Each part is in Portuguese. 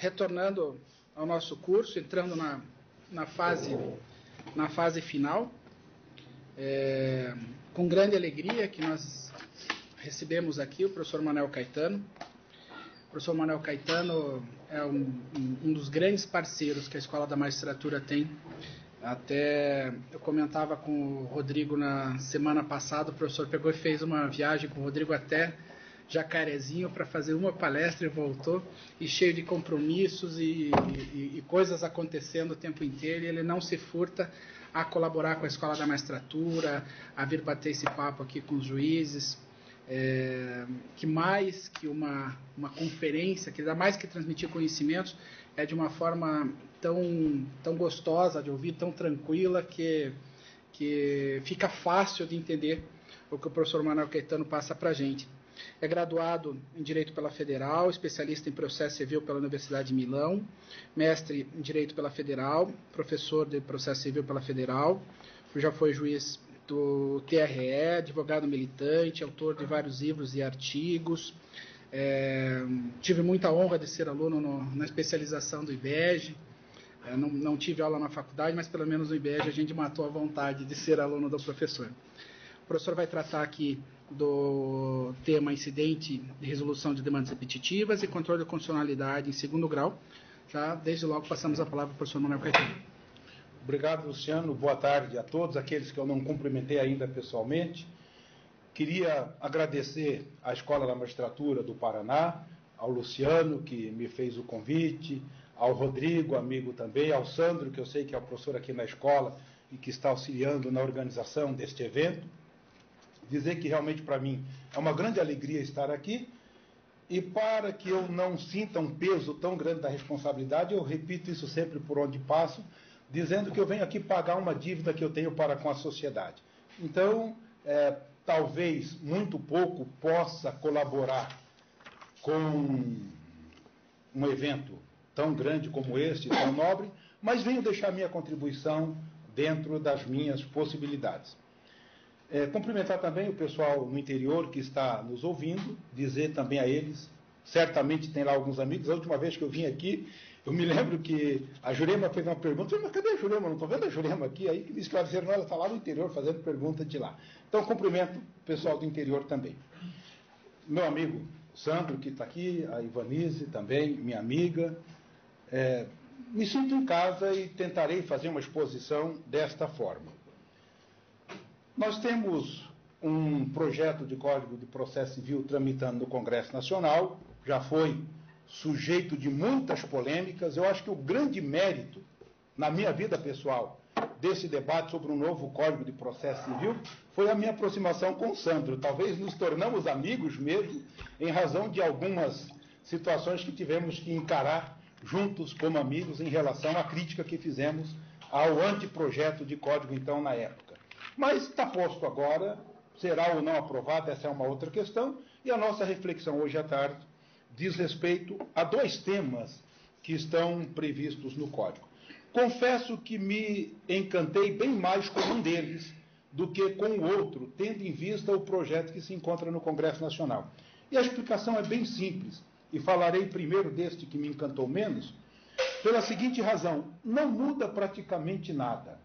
retornando ao nosso curso, entrando na, na, fase, na fase final. É, com grande alegria que nós recebemos aqui o professor Manuel Caetano. O professor Manuel Caetano é um, um dos grandes parceiros que a Escola da Magistratura tem. Até eu comentava com o Rodrigo na semana passada, o professor pegou e fez uma viagem com o Rodrigo até Jacarezinho para fazer uma palestra e voltou, e cheio de compromissos e, e, e, coisas acontecendo o tempo inteiro, e ele não se furta a colaborar com a Escola da Magistratura, a vir bater esse papo aqui com os juízes, é, que mais que uma, uma conferência, que dá mais que transmitir conhecimentos, é de uma forma tão, tão gostosa de ouvir, tão tranquila, que, que fica fácil de entender o que o professor Manuel Caetano passa para a gente. É graduado em Direito pela Federal, especialista em Processo Civil pela Universidade de Milão, mestre em Direito pela Federal, professor de Processo Civil pela Federal, já foi juiz do TRE, advogado militante, autor de vários livros e artigos. É, tive muita honra de ser aluno no, na especialização do IBEG. É, não, não, tive aula na faculdade, mas pelo menos no IBEG a gente matou a vontade de ser aluno do professor. O professor vai tratar aqui do tema incidente de resolução de demandas repetitivas e controle de constitucionalidade em segundo grau. Já desde logo passamos a palavra para o professor Manuel Caetano. Obrigado, Luciano. Boa tarde a todos aqueles que eu não cumprimentei ainda pessoalmente. Queria agradecer à Escola da Magistratura do Paraná, ao Luciano, que me fez o convite, ao Rodrigo, amigo também, ao Sandro, que eu sei que é o professor aqui na escola e que está auxiliando na organização deste evento dizer que realmente para mim é uma grande alegria estar aqui. E para que eu não sinta um peso tão grande da responsabilidade, eu repito isso sempre por onde passo, dizendo que eu venho aqui pagar uma dívida que eu tenho para com a sociedade. Então, é, talvez muito pouco possa colaborar com um evento tão grande como este, tão nobre, mas venho deixar minha contribuição dentro das minhas possibilidades. É, cumprimentar também o pessoal no interior que está nos ouvindo, dizer também a eles, certamente tem lá alguns amigos, a última vez que eu vim aqui, eu me lembro que a Jurema fez uma pergunta, mas cadê a Jurema? Não estou vendo a Jurema aqui, aí que me esclareceram, ela está lá no interior fazendo pergunta de lá. Então, cumprimento o pessoal do interior também. Meu amigo Sandro, que está aqui, a Ivanise também, minha amiga, é, me sinto em casa e tentarei fazer uma exposição desta forma. Nós temos um projeto de Código de Processo Civil tramitando no Congresso Nacional, já foi sujeito de muitas polêmicas. Eu acho que o grande mérito, na minha vida pessoal, desse debate sobre um novo Código de Processo Civil foi a minha aproximação com o Sandro. Talvez nos tornamos amigos mesmo, em razão de algumas situações que tivemos que encarar juntos como amigos em relação à crítica que fizemos ao anteprojeto de código, então, na época. Mas está posto agora, será ou não aprovado, essa é uma outra questão, e a nossa reflexão hoje à tarde diz respeito a dois temas que estão previstos no Código. Confesso que me encantei bem mais com um deles do que com o outro, tendo em vista o projeto que se encontra no Congresso Nacional. E a explicação é bem simples, e falarei primeiro deste que me encantou menos, pela seguinte razão: não muda praticamente nada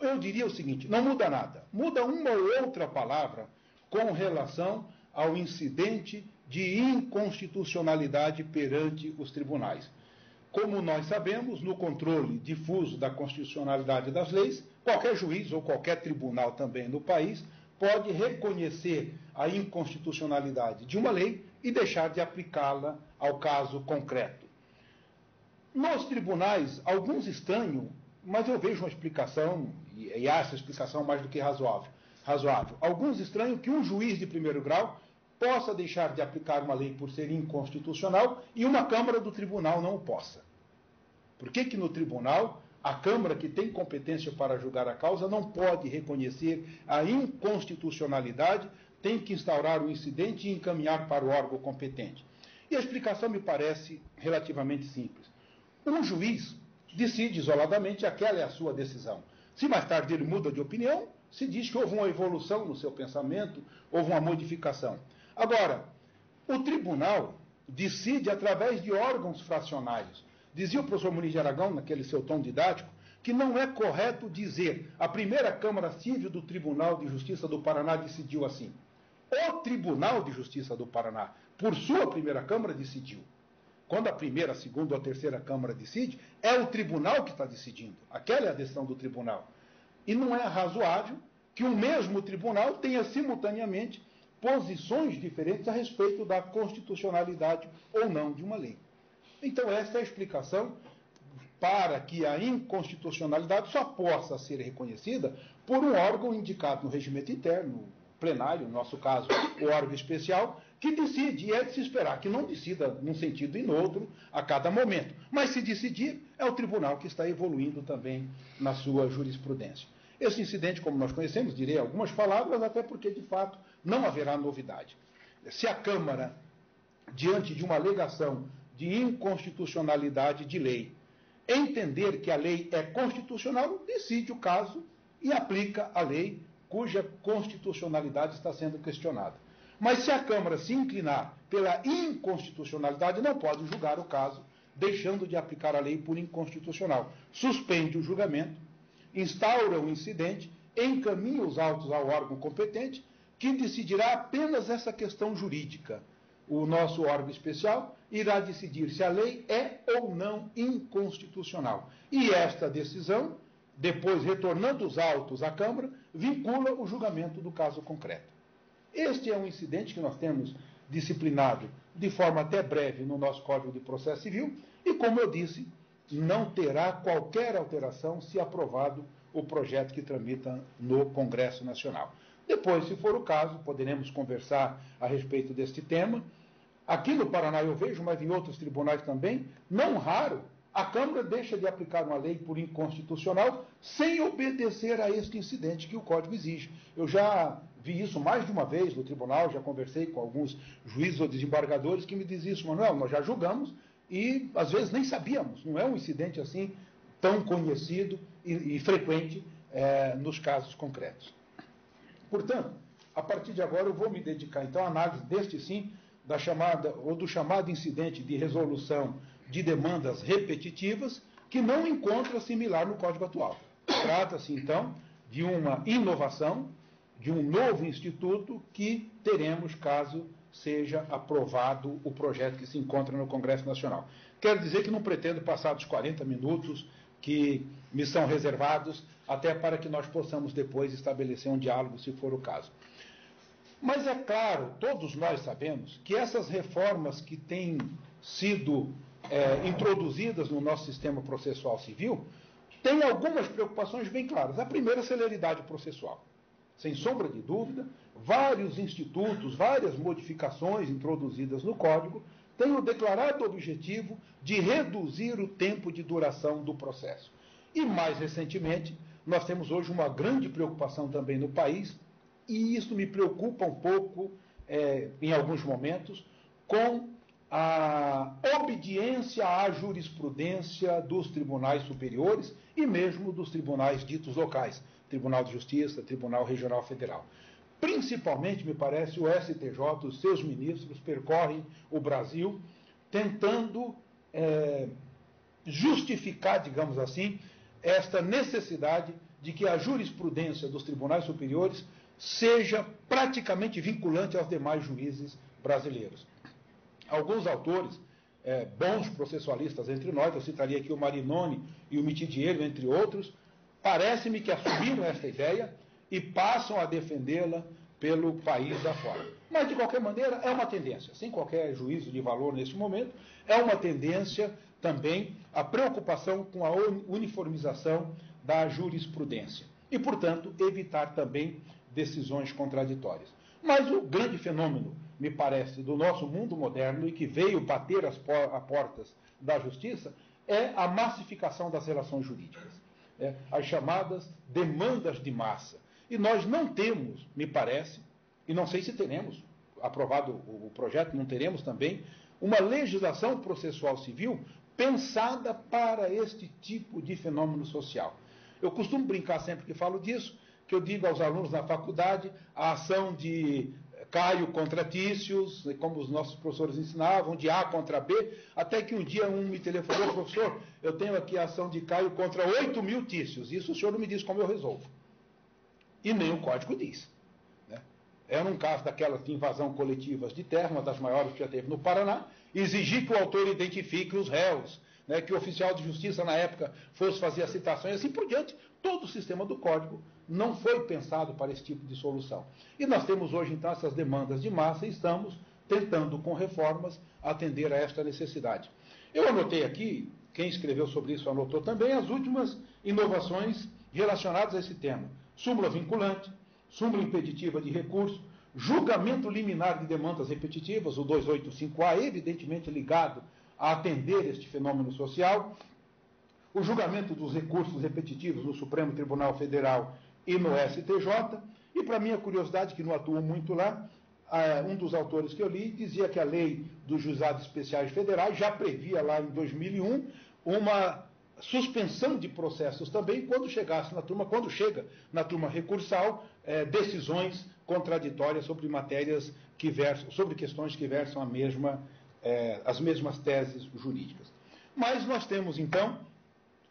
eu diria o seguinte: não muda nada. Muda uma ou outra palavra com relação ao incidente de inconstitucionalidade perante os tribunais. Como nós sabemos, no controle difuso da constitucionalidade das leis, qualquer juiz ou qualquer tribunal também no país pode reconhecer a inconstitucionalidade de uma lei e deixar de aplicá-la ao caso concreto. Nos tribunais, alguns estranham mas eu vejo uma explicação, e há essa explicação mais do que razoável. razoável. Alguns estranham que um juiz de primeiro grau possa deixar de aplicar uma lei por ser inconstitucional e uma Câmara do Tribunal não o possa. Por que, que no tribunal a Câmara, que tem competência para julgar a causa, não pode reconhecer a inconstitucionalidade, tem que instaurar o incidente e encaminhar para o órgão competente? E a explicação me parece relativamente simples. Um juiz decide isoladamente aquela é a sua decisão. Se mais tarde ele muda de opinião, se diz que houve uma evolução no seu pensamento, houve uma modificação. Agora, o tribunal decide através de órgãos fracionários. Dizia o professor Muniz de Aragão, naquele seu tom didático, que não é correto dizer a primeira Câmara Civil do Tribunal de Justiça do Paraná decidiu assim. O Tribunal de Justiça do Paraná, por sua primeira Câmara, decidiu. Quando a primeira, a segunda ou a terceira Câmara decide, é o tribunal que está decidindo. Aquela é a decisão do tribunal. E não é razoável que o mesmo tribunal tenha simultaneamente posições diferentes a respeito da constitucionalidade ou não de uma lei. Então, essa é a explicação para que a inconstitucionalidade só possa ser reconhecida por um órgão indicado no regimento interno, plenário, no nosso caso, o órgão especial, que decide, e é de se esperar que não decida num sentido e no outro a cada momento. Mas se decidir, é o tribunal que está evoluindo também na sua jurisprudência. Esse incidente, como nós conhecemos, direi algumas palavras, até porque, de fato, não haverá novidade. Se a Câmara, diante de uma alegação de inconstitucionalidade de lei, entender que a lei é constitucional, decide o caso e aplica a lei cuja constitucionalidade está sendo questionada. Mas se a Câmara se inclinar pela inconstitucionalidade, não pode julgar o caso, deixando de aplicar a lei por inconstitucional. Suspende o julgamento, instaura o incidente, encaminha os autos ao órgão competente, que decidirá apenas essa questão jurídica. O nosso órgão especial irá decidir se a lei é ou não inconstitucional. E esta decisão, depois retornando os autos à Câmara, vincula o julgamento do caso concreto. Este é um incidente que nós temos disciplinado de forma até breve no nosso Código de Processo Civil e, como eu disse, não terá qualquer alteração se aprovado o projeto que tramita no Congresso Nacional. Depois, se for o caso, poderemos conversar a respeito deste tema. Aqui no Paraná eu vejo, mas em outros tribunais também, não raro, a Câmara deixa de aplicar uma lei por inconstitucional sem obedecer a este incidente que o Código exige. Eu já vi isso mais de uma vez no tribunal, já conversei com alguns juízes ou desembargadores que me diziam isso, Manuel, nós já julgamos e às vezes nem sabíamos, não é um incidente assim tão conhecido e, e frequente é, nos casos concretos. Portanto, a partir de agora eu vou me dedicar então à análise deste sim, da chamada ou do chamado incidente de resolução de demandas repetitivas que não encontra similar no Código atual. Trata-se, então, de uma inovação, de um novo instituto que teremos caso seja aprovado o projeto que se encontra no Congresso Nacional. Quero dizer que não pretendo passar dos 40 minutos que me são reservados, até para que nós possamos depois estabelecer um diálogo, se for o caso. Mas é claro, todos nós sabemos que essas reformas que têm sido é, introduzidas no nosso sistema processual civil, tem algumas preocupações bem claras. A primeira, a celeridade processual. Sem sombra de dúvida, vários institutos, várias modificações introduzidas no Código têm o declarado objetivo de reduzir o tempo de duração do processo. E, mais recentemente, nós temos hoje uma grande preocupação também no país, e isso me preocupa um pouco, é, em alguns momentos, com a obediência à jurisprudência dos tribunais superiores e mesmo dos tribunais ditos locais, Tribunal de Justiça, Tribunal Regional Federal. Principalmente, me parece, o STJ, os seus ministros percorrem o Brasil tentando é, justificar, digamos assim, esta necessidade de que a jurisprudência dos tribunais superiores seja praticamente vinculante aos demais juízes brasileiros. Alguns autores, é, bons processualistas entre nós, eu citaria aqui o Marinoni e o Mitidiero, entre outros, parece-me que assumiram esta ideia e passam a defendê-la pelo país afora. Mas, de qualquer maneira, é uma tendência, sem qualquer juízo de valor nesse momento, é uma tendência também a preocupação com a uniformização da jurisprudência. E, portanto, evitar também decisões contraditórias. Mas o grande fenômeno me parece, do nosso mundo moderno e que veio bater as portas da justiça é a massificação das relações jurídicas, é, as chamadas demandas de massa. E nós não temos, me parece, e não sei se teremos, aprovado o projeto, não teremos também, uma legislação processual civil pensada para este tipo de fenômeno social. Eu costumo brincar sempre que falo disso, que eu digo aos alunos na faculdade, a ação de Caio contra Tícios, como os nossos professores ensinavam, de A contra B, até que um dia um me telefonou, professor, eu tenho aqui a ação de Caio contra 8 mil Tícios, isso o senhor não me diz como eu resolvo. E nem o código diz. Né? Era um caso daquelas de invasão coletivas de terra, uma das maiores que já teve no Paraná, exigir que o autor identifique os réus, né, que o oficial de justiça na época fosse fazer a citação e assim por diante. Todo o sistema do código não foi pensado para esse tipo de solução. E nós temos hoje, então, essas demandas de massa e estamos tentando, com reformas, atender a esta necessidade. Eu anotei aqui, quem escreveu sobre isso anotou também, as últimas inovações relacionadas a esse tema. Súmula vinculante, súmula impeditiva de recurso, julgamento liminar de demandas repetitivas, o 285A, evidentemente ligado a atender este fenômeno social, o julgamento dos recursos repetitivos no Supremo Tribunal Federal e no STJ. E, para minha curiosidade, que não atuo muito lá, um dos autores que eu li dizia que a lei dos juizados especiais federais já previa lá em 2001 uma suspensão de processos também quando chegasse na turma, quando chega na turma recursal, é, decisões contraditórias sobre matérias que versam, sobre questões que versam a mesma, é, as mesmas teses jurídicas. Mas nós temos então,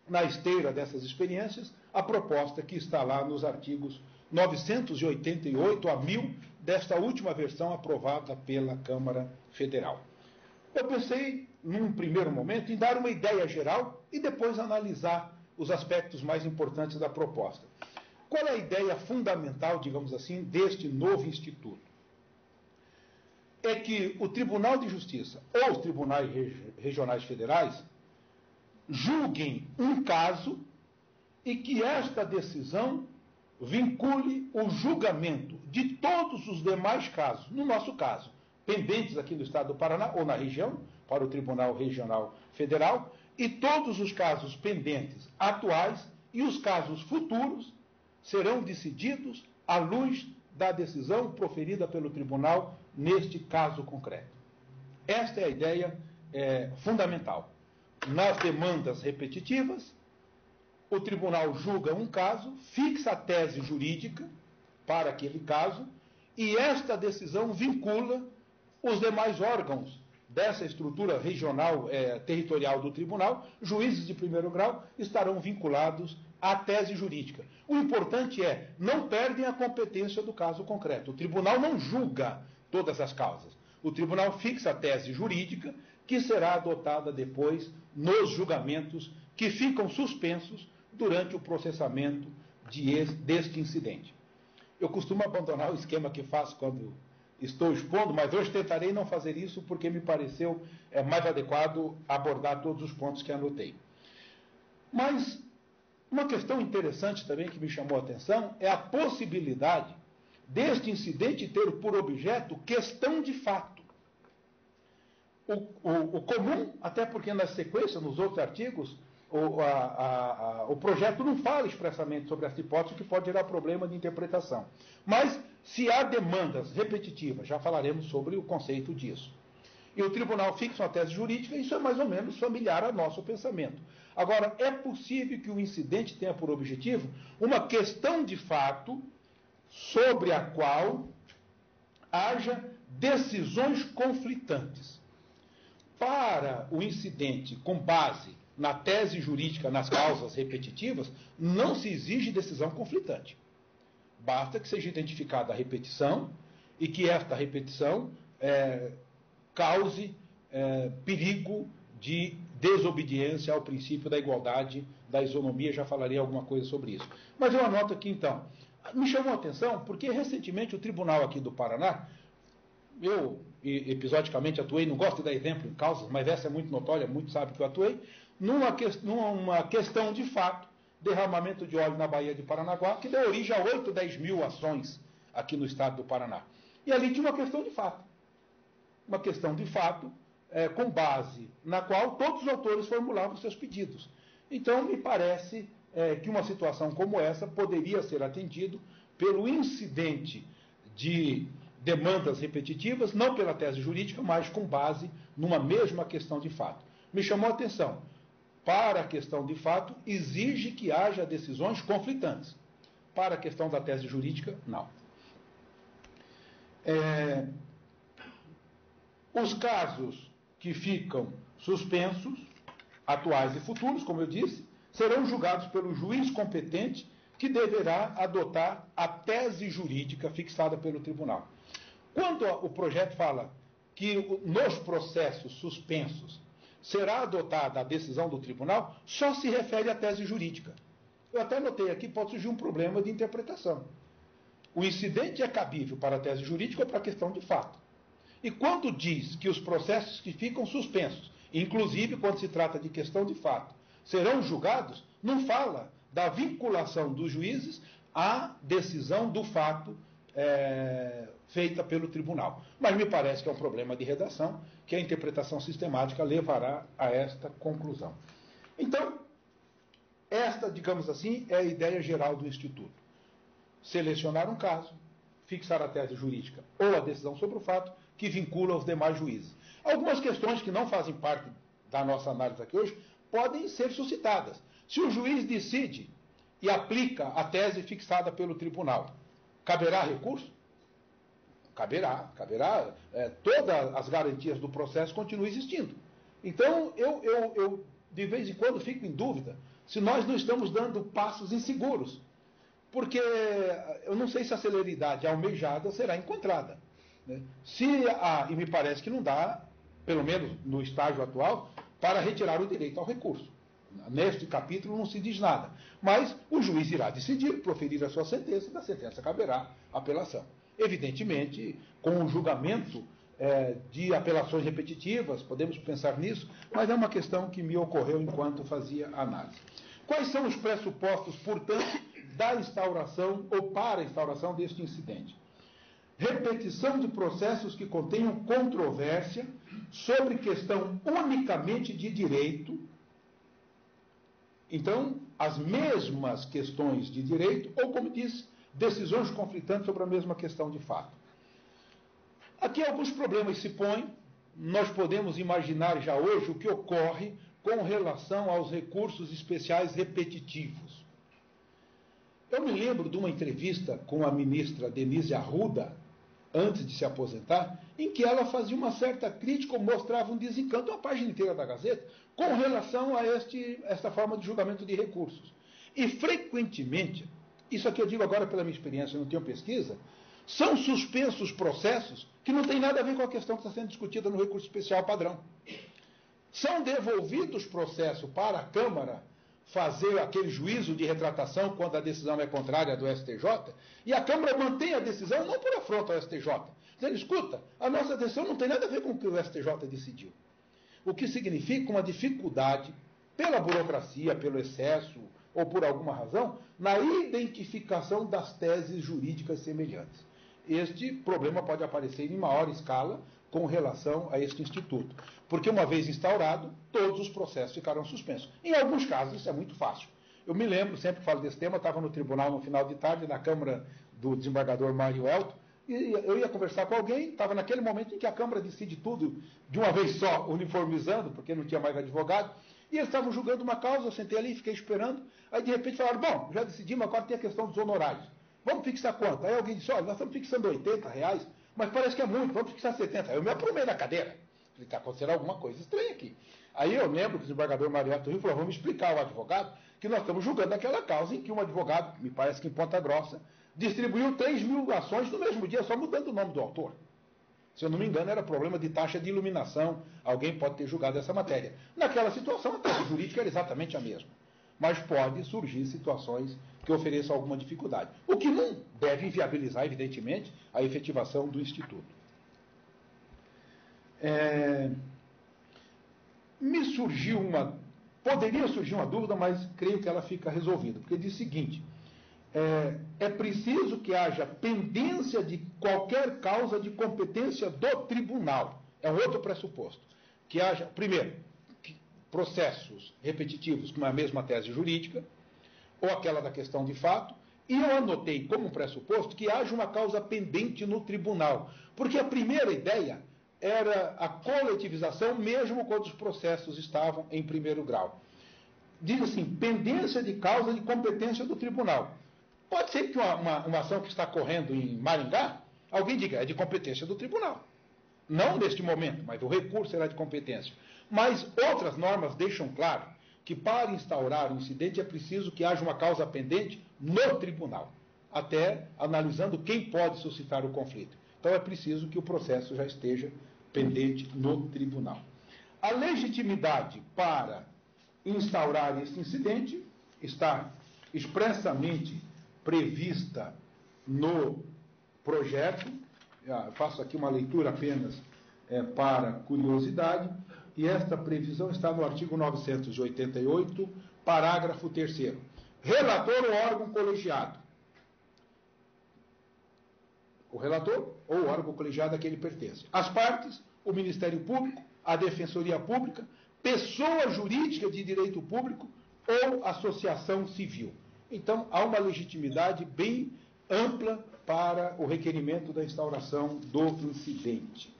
na esteira dessas experiências, a proposta que está lá nos artigos 988 a 1000 desta última versão aprovada pela Câmara Federal. Eu pensei, num primeiro momento, em dar uma ideia geral e depois analisar os aspectos mais importantes da proposta. Qual é a ideia fundamental, digamos assim, deste novo instituto? É que o Tribunal de Justiça ou os tribunais regionais federais julguem um caso e que esta decisão vincule o julgamento de todos os demais casos, no nosso caso, pendentes aqui no estado do Paraná ou na região, para o Tribunal Regional Federal, e todos os casos pendentes atuais e os casos futuros serão decididos à luz da decisão proferida pelo tribunal neste caso concreto. Esta é a ideia é, fundamental. Nas demandas repetitivas, o tribunal julga um caso, fixa a tese jurídica para aquele caso, e esta decisão vincula os demais órgãos dessa estrutura regional, é, territorial do tribunal, juízes de primeiro grau, estarão vinculados à tese jurídica. O importante é, não perdem a competência do caso concreto. O tribunal não julga todas as causas. O tribunal fixa a tese jurídica, que será adotada depois nos julgamentos que ficam suspensos durante o processamento de, deste incidente. Eu costumo abandonar o esquema que faço quando estou expondo, mas hoje tentarei não fazer isso porque me pareceu é, mais adequado abordar todos os pontos que anotei. Mas uma questão interessante também que me chamou a atenção é a possibilidade deste incidente ter por objeto questão de fato. O, o, o comum, até porque na sequência, nos outros artigos, o, a, a, o projeto não fala expressamente sobre essa hipótese, que pode gerar problema de interpretação. Mas, se há demandas repetitivas, já falaremos sobre o conceito disso. E o tribunal fixa uma tese jurídica, isso é mais ou menos familiar ao nosso pensamento. Agora, é possível que o incidente tenha por objetivo uma questão de fato sobre a qual haja decisões conflitantes. Para o incidente com base na tese jurídica, nas causas repetitivas, não se exige decisão conflitante. Basta que seja identificada a repetição e que esta repetição é, cause é, perigo de desobediência ao princípio da igualdade, da isonomia, já falarei alguma coisa sobre isso. Mas eu anoto aqui então. Me chamou a atenção porque recentemente o tribunal aqui do Paraná, eu episodicamente atuei, não gosto de dar exemplo em causas, mas essa é muito notória, muito sabe que eu atuei, numa, que, numa questão de fato, derramamento de óleo na Baía de Paranaguá, que deu origem a 8, 10 mil ações aqui no estado do Paraná. E ali tinha uma questão de fato. Uma questão de fato, é, com base na qual todos os autores formulavam seus pedidos. Então, me parece é, que uma situação como essa poderia ser atendido pelo incidente de demandas repetitivas, não pela tese jurídica, mas com base numa mesma questão de fato. Me chamou a atenção para a questão de fato, exige que haja decisões conflitantes. Para a questão da tese jurídica, não. É, os casos que ficam suspensos, atuais e futuros, como eu disse, serão julgados pelo juiz competente que deverá adotar a tese jurídica fixada pelo tribunal. Quando o projeto fala que nos processos suspensos será adotada a decisão do tribunal, só se refere à tese jurídica. Eu até notei aqui, pode surgir um problema de interpretação. O incidente é cabível para a tese jurídica ou para a questão de fato. E quando diz que os processos que ficam suspensos, inclusive quando se trata de questão de fato, serão julgados, não fala da vinculação dos juízes à decisão do fato é, feita pelo tribunal. Mas me parece que é um problema de redação, que a interpretação sistemática levará a esta conclusão. Então, esta, digamos assim, é a ideia geral do Instituto. Selecionar um caso, fixar a tese jurídica ou a decisão sobre o fato que vincula os demais juízes. Algumas questões que não fazem parte da nossa análise aqui hoje podem ser suscitadas. Se o juiz decide e aplica a tese fixada pelo tribunal, caberá recurso? Caberá, caberá. É, todas as garantias do processo continuam existindo. Então, eu, eu, eu, de vez em quando, fico em dúvida se nós não estamos dando passos inseguros. Porque eu não sei se a celeridade almejada será encontrada. Né? Se há, e me parece que não dá, pelo menos no estágio atual, para retirar o direito ao recurso. Neste capítulo não se diz nada. Mas o juiz irá decidir, proferir a sua sentença, e da sentença caberá apelação. Evidentemente, com o julgamento é, de apelações repetitivas, podemos pensar nisso, mas é uma questão que me ocorreu enquanto fazia análise. Quais são os pressupostos, portanto, da instauração ou para a instauração deste incidente? Repetição de processos que contenham controvérsia sobre questão unicamente de direito. Então, as mesmas questões de direito, ou como disse, decisões conflitantes sobre a mesma questão de fato. Aqui alguns problemas se põem. Nós podemos imaginar já hoje o que ocorre com relação aos recursos especiais repetitivos. Eu me lembro de uma entrevista com a ministra Denise Arruda, antes de se aposentar, em que ela fazia uma certa crítica ou mostrava um desencanto, uma página inteira da Gazeta, com relação a este, esta forma de julgamento de recursos. E frequentemente isso aqui eu digo agora pela minha experiência, eu não tenho pesquisa, são suspensos processos que não tem nada a ver com a questão que está sendo discutida no recurso especial padrão. São devolvidos processos para a Câmara fazer aquele juízo de retratação quando a decisão é contrária do STJ, e a Câmara mantém a decisão não por afronta ao STJ, dizendo, escuta, a nossa decisão não tem nada a ver com o que o STJ decidiu. O que significa uma dificuldade pela burocracia, pelo excesso, ou por alguma razão, na identificação das teses jurídicas semelhantes. Este problema pode aparecer em maior escala com relação a este instituto, porque uma vez instaurado, todos os processos ficarão suspensos. Em alguns casos, isso é muito fácil. Eu me lembro, sempre que falo desse tema, estava no tribunal no final de tarde, na Câmara do desembargador Mário Elton, e eu ia conversar com alguém, estava naquele momento em que a Câmara decide tudo de uma vez só, uniformizando, porque não tinha mais advogado, e eles estavam julgando uma causa, eu sentei ali, fiquei esperando. Aí de repente falaram: bom, já decidimos, agora tem a questão dos honorários. Vamos fixar quanto? Aí alguém disse: olha, nós estamos fixando 80 reais, mas parece que é muito, vamos fixar 70. Aí eu me aprumei na cadeira. Falei: está acontecendo alguma coisa estranha aqui. Aí eu lembro que o desembargador Mariato Rio falou: vamos explicar ao advogado que nós estamos julgando aquela causa em que um advogado, me parece que em Ponta Grossa, distribuiu 3 mil ações no mesmo dia, só mudando o nome do autor. Se eu não me engano, era problema de taxa de iluminação. Alguém pode ter julgado essa matéria. Naquela situação, a taxa jurídica era exatamente a mesma. Mas pode surgir situações que ofereçam alguma dificuldade. O que não deve inviabilizar, evidentemente, a efetivação do Instituto. É... Me surgiu uma. Poderia surgir uma dúvida, mas creio que ela fica resolvida. Porque diz o seguinte: é, é preciso que haja pendência de qualquer causa de competência do tribunal. É um outro pressuposto. Que haja, primeiro, processos repetitivos com a mesma tese jurídica, ou aquela da questão de fato, e eu anotei como pressuposto que haja uma causa pendente no tribunal. Porque a primeira ideia era a coletivização, mesmo quando os processos estavam em primeiro grau. Diz assim: pendência de causa de competência do tribunal. Pode ser que uma, uma, uma ação que está correndo em Maringá, alguém diga, é de competência do tribunal. Não neste momento, mas o recurso será de competência. Mas outras normas deixam claro que para instaurar o incidente é preciso que haja uma causa pendente no tribunal, até analisando quem pode suscitar o conflito. Então é preciso que o processo já esteja pendente no tribunal. A legitimidade para instaurar esse incidente está expressamente prevista no projeto. Eu faço aqui uma leitura apenas é, para curiosidade. E esta previsão está no artigo 988, parágrafo 3. Relator ou órgão colegiado. O relator ou o órgão colegiado a que ele pertence. As partes, o Ministério Público, a Defensoria Pública, pessoa jurídica de direito público ou associação civil. Então, há uma legitimidade bem ampla para o requerimento da instauração do incidente.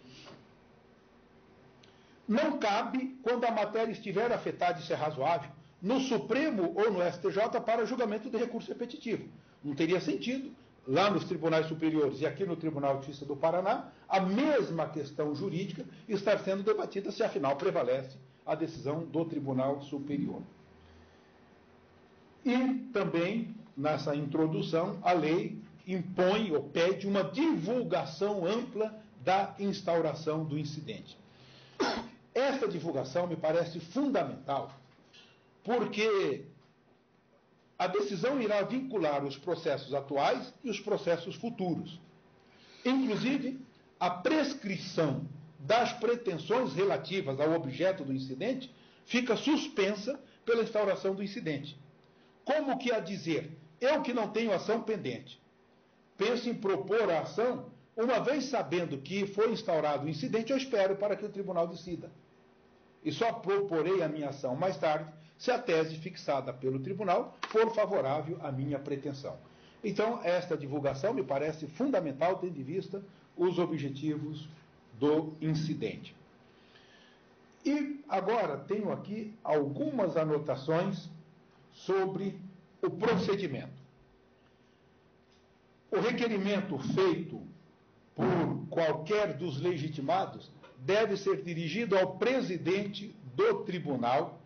Não cabe, quando a matéria estiver afetada, isso é razoável, no Supremo ou no STJ para julgamento de recurso repetitivo. Não teria sentido, lá nos tribunais superiores e aqui no Tribunal de Justiça do Paraná, a mesma questão jurídica estar sendo debatida se afinal prevalece a decisão do Tribunal Superior. E também, nessa introdução, a lei impõe ou pede uma divulgação ampla da instauração do incidente. Esta divulgação me parece fundamental, porque a decisão irá vincular os processos atuais e os processos futuros. Inclusive, a prescrição das pretensões relativas ao objeto do incidente fica suspensa pela instauração do incidente. Como que a dizer, eu que não tenho ação pendente, penso em propor a ação, uma vez sabendo que foi instaurado o incidente, eu espero para que o tribunal decida. E só proporei a minha ação mais tarde, se a tese fixada pelo tribunal for favorável à minha pretensão. Então, esta divulgação me parece fundamental, tendo em vista os objetivos do incidente. E agora tenho aqui algumas anotações sobre o procedimento. O requerimento feito por qualquer dos legitimados deve ser dirigido ao presidente do tribunal,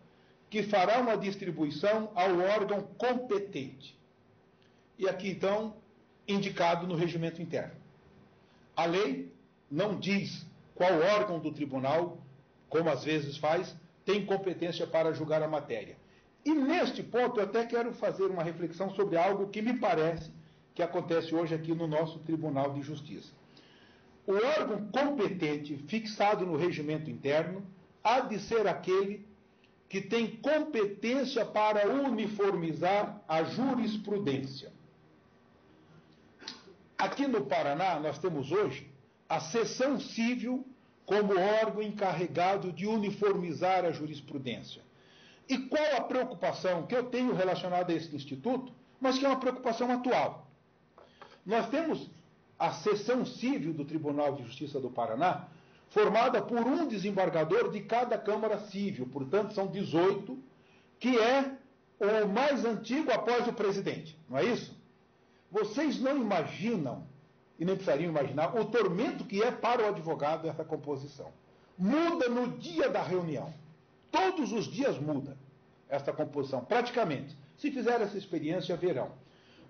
que fará uma distribuição ao órgão competente. E aqui, então, indicado no regimento interno. A lei não diz qual órgão do tribunal, como às vezes faz, tem competência para julgar a matéria. E neste ponto eu até quero fazer uma reflexão sobre algo que me parece que acontece hoje aqui no nosso Tribunal de Justiça. O órgão competente fixado no regimento interno há de ser aquele que tem competência para uniformizar a jurisprudência. Aqui no Paraná, nós temos hoje a seção civil como órgão encarregado de uniformizar a jurisprudência. E qual a preocupação que eu tenho relacionada a esse instituto, mas que é uma preocupação atual? Nós temos a seção civil do Tribunal de Justiça do Paraná, formada por um desembargador de cada Câmara Civil, portanto são 18, que é o mais antigo após o presidente, não é isso? Vocês não imaginam, e nem precisariam imaginar, o tormento que é para o advogado essa composição. Muda no dia da reunião. Todos os dias muda esta composição, praticamente. Se fizer essa experiência, verão.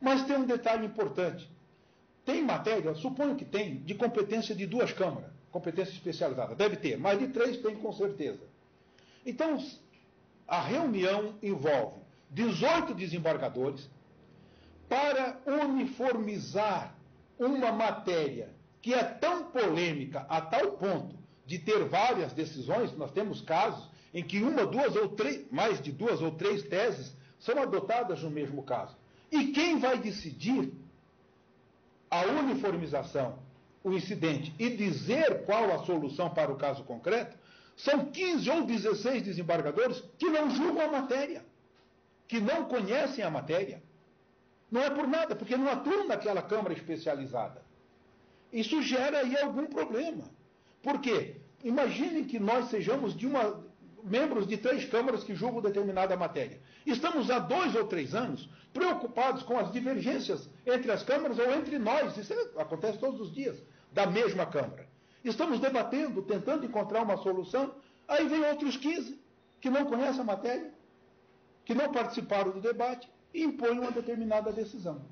Mas tem um detalhe importante. Tem matéria, suponho que tem, de competência de duas câmaras, competência especializada. Deve ter, mais de três tem com certeza. Então, a reunião envolve 18 desembargadores para uniformizar uma matéria que é tão polêmica a tal ponto de ter várias decisões, nós temos casos em que uma, duas ou três, mais de duas ou três teses são adotadas no mesmo caso. E quem vai decidir a uniformização, o incidente e dizer qual a solução para o caso concreto, são 15 ou 16 desembargadores que não julgam a matéria, que não conhecem a matéria. Não é por nada, porque não atuam naquela Câmara especializada. Isso gera aí algum problema. Por quê? Imaginem que nós sejamos de uma, membros de três câmaras que julgam determinada matéria. Estamos há dois ou três anos preocupados com as divergências entre as câmaras ou entre nós, isso é, acontece todos os dias, da mesma Câmara. Estamos debatendo, tentando encontrar uma solução, aí vem outros 15 que não conhecem a matéria, que não participaram do debate e impõem uma determinada decisão.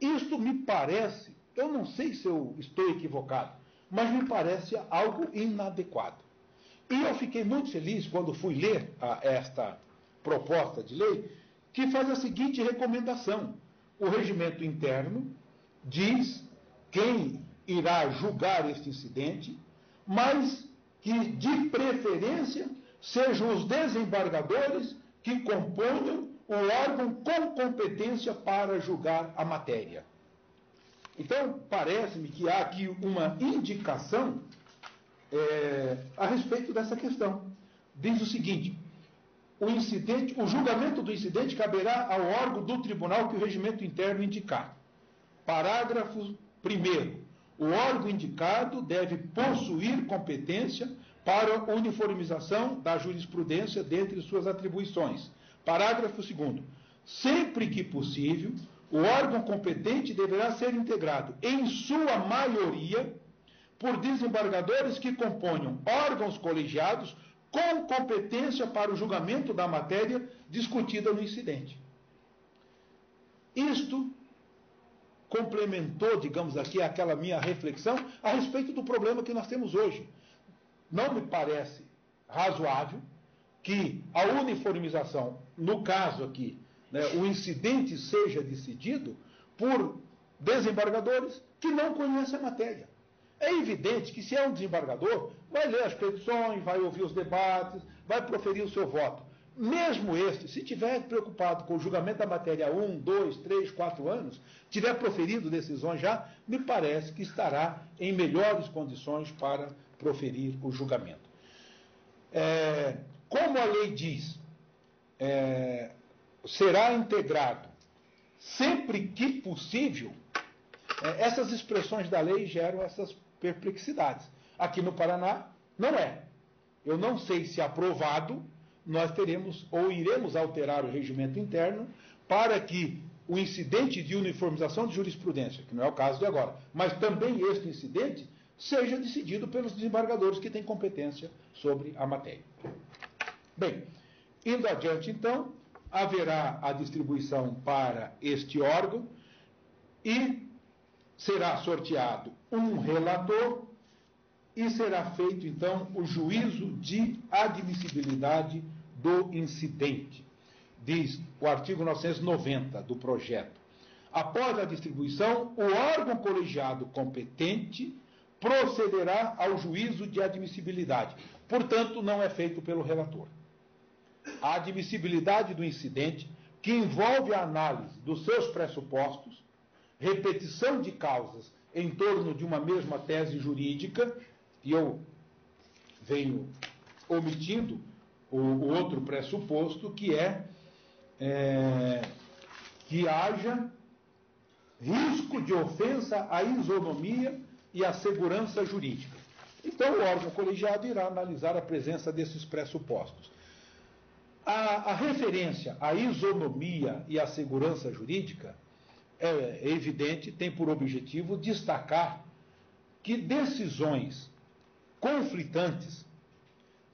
Isto me parece, eu não sei se eu estou equivocado, mas me parece algo inadequado. E eu fiquei muito feliz quando fui ler a, esta proposta de lei, que faz a seguinte recomendação: o regimento interno diz quem irá julgar este incidente, mas que, de preferência, sejam os desembargadores que componham o órgão com competência para julgar a matéria. Então, parece-me que há aqui uma indicação é, a respeito dessa questão. Diz o seguinte: o incidente, o julgamento do incidente caberá ao órgão do tribunal que o regimento interno indicar. Parágrafo 1. O órgão indicado deve possuir competência para uniformização da jurisprudência dentre suas atribuições. Parágrafo 2. Sempre que possível, o órgão competente deverá ser integrado, em sua maioria, por desembargadores que componham órgãos colegiados com competência para o julgamento da matéria discutida no incidente. Isto complementou, digamos aqui, aquela minha reflexão a respeito do problema que nós temos hoje. Não me parece razoável que a uniformização, no caso aqui, né, o incidente seja decidido por desembargadores que não conhecem a matéria. É evidente que se é um desembargador, vai ler as petições, vai ouvir os debates, vai proferir o seu voto. Mesmo este, se tiver preocupado com o julgamento da matéria há um, dois, três, quatro anos, tiver proferido decisões já, me parece que estará em melhores condições para proferir o julgamento. É, como a lei diz, é, será integrado sempre que possível, é, essas expressões da lei geram essas perplexidades. Aqui no Paraná, não é. Eu não sei se aprovado nós teremos ou iremos alterar o regimento interno para que o incidente de uniformização de jurisprudência, que não é o caso de agora, mas também este incidente, seja decidido pelos desembargadores que têm competência sobre a matéria. Bem, indo adiante então, haverá a distribuição para este órgão e será sorteado um relator e será feito então o juízo de admissibilidade do incidente. Diz o artigo 990 do projeto. Após a distribuição, o órgão colegiado competente procederá ao juízo de admissibilidade. Portanto, não é feito pelo relator. A admissibilidade do incidente, que envolve a análise dos seus pressupostos, repetição de causas em torno de uma mesma tese jurídica, e eu venho omitindo o, o outro pressuposto, que é, é que haja risco de ofensa à isonomia e à segurança jurídica. Então, o órgão colegiado irá analisar a presença desses pressupostos. A, a referência à isonomia e à segurança jurídica é, é evidente, tem por objetivo destacar que decisões conflitantes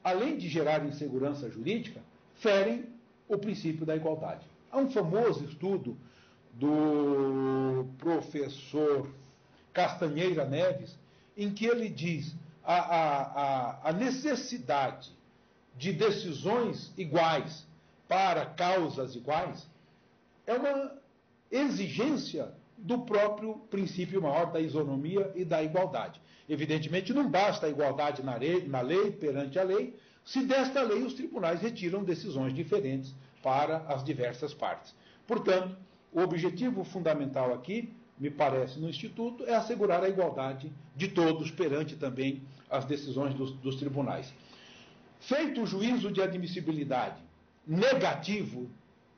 além de gerar insegurança jurídica, ferem o princípio da igualdade. Há um famoso estudo do professor Castanheira Neves, em que ele diz a, a, a necessidade de decisões iguais para causas iguais é uma exigência do próprio princípio maior da isonomia e da igualdade. Evidentemente, não basta a igualdade na lei, na lei, perante a lei, se desta lei os tribunais retiram decisões diferentes para as diversas partes. Portanto, o objetivo fundamental aqui, me parece, no Instituto, é assegurar a igualdade de todos perante também as decisões dos, dos tribunais. Feito o juízo de admissibilidade negativo,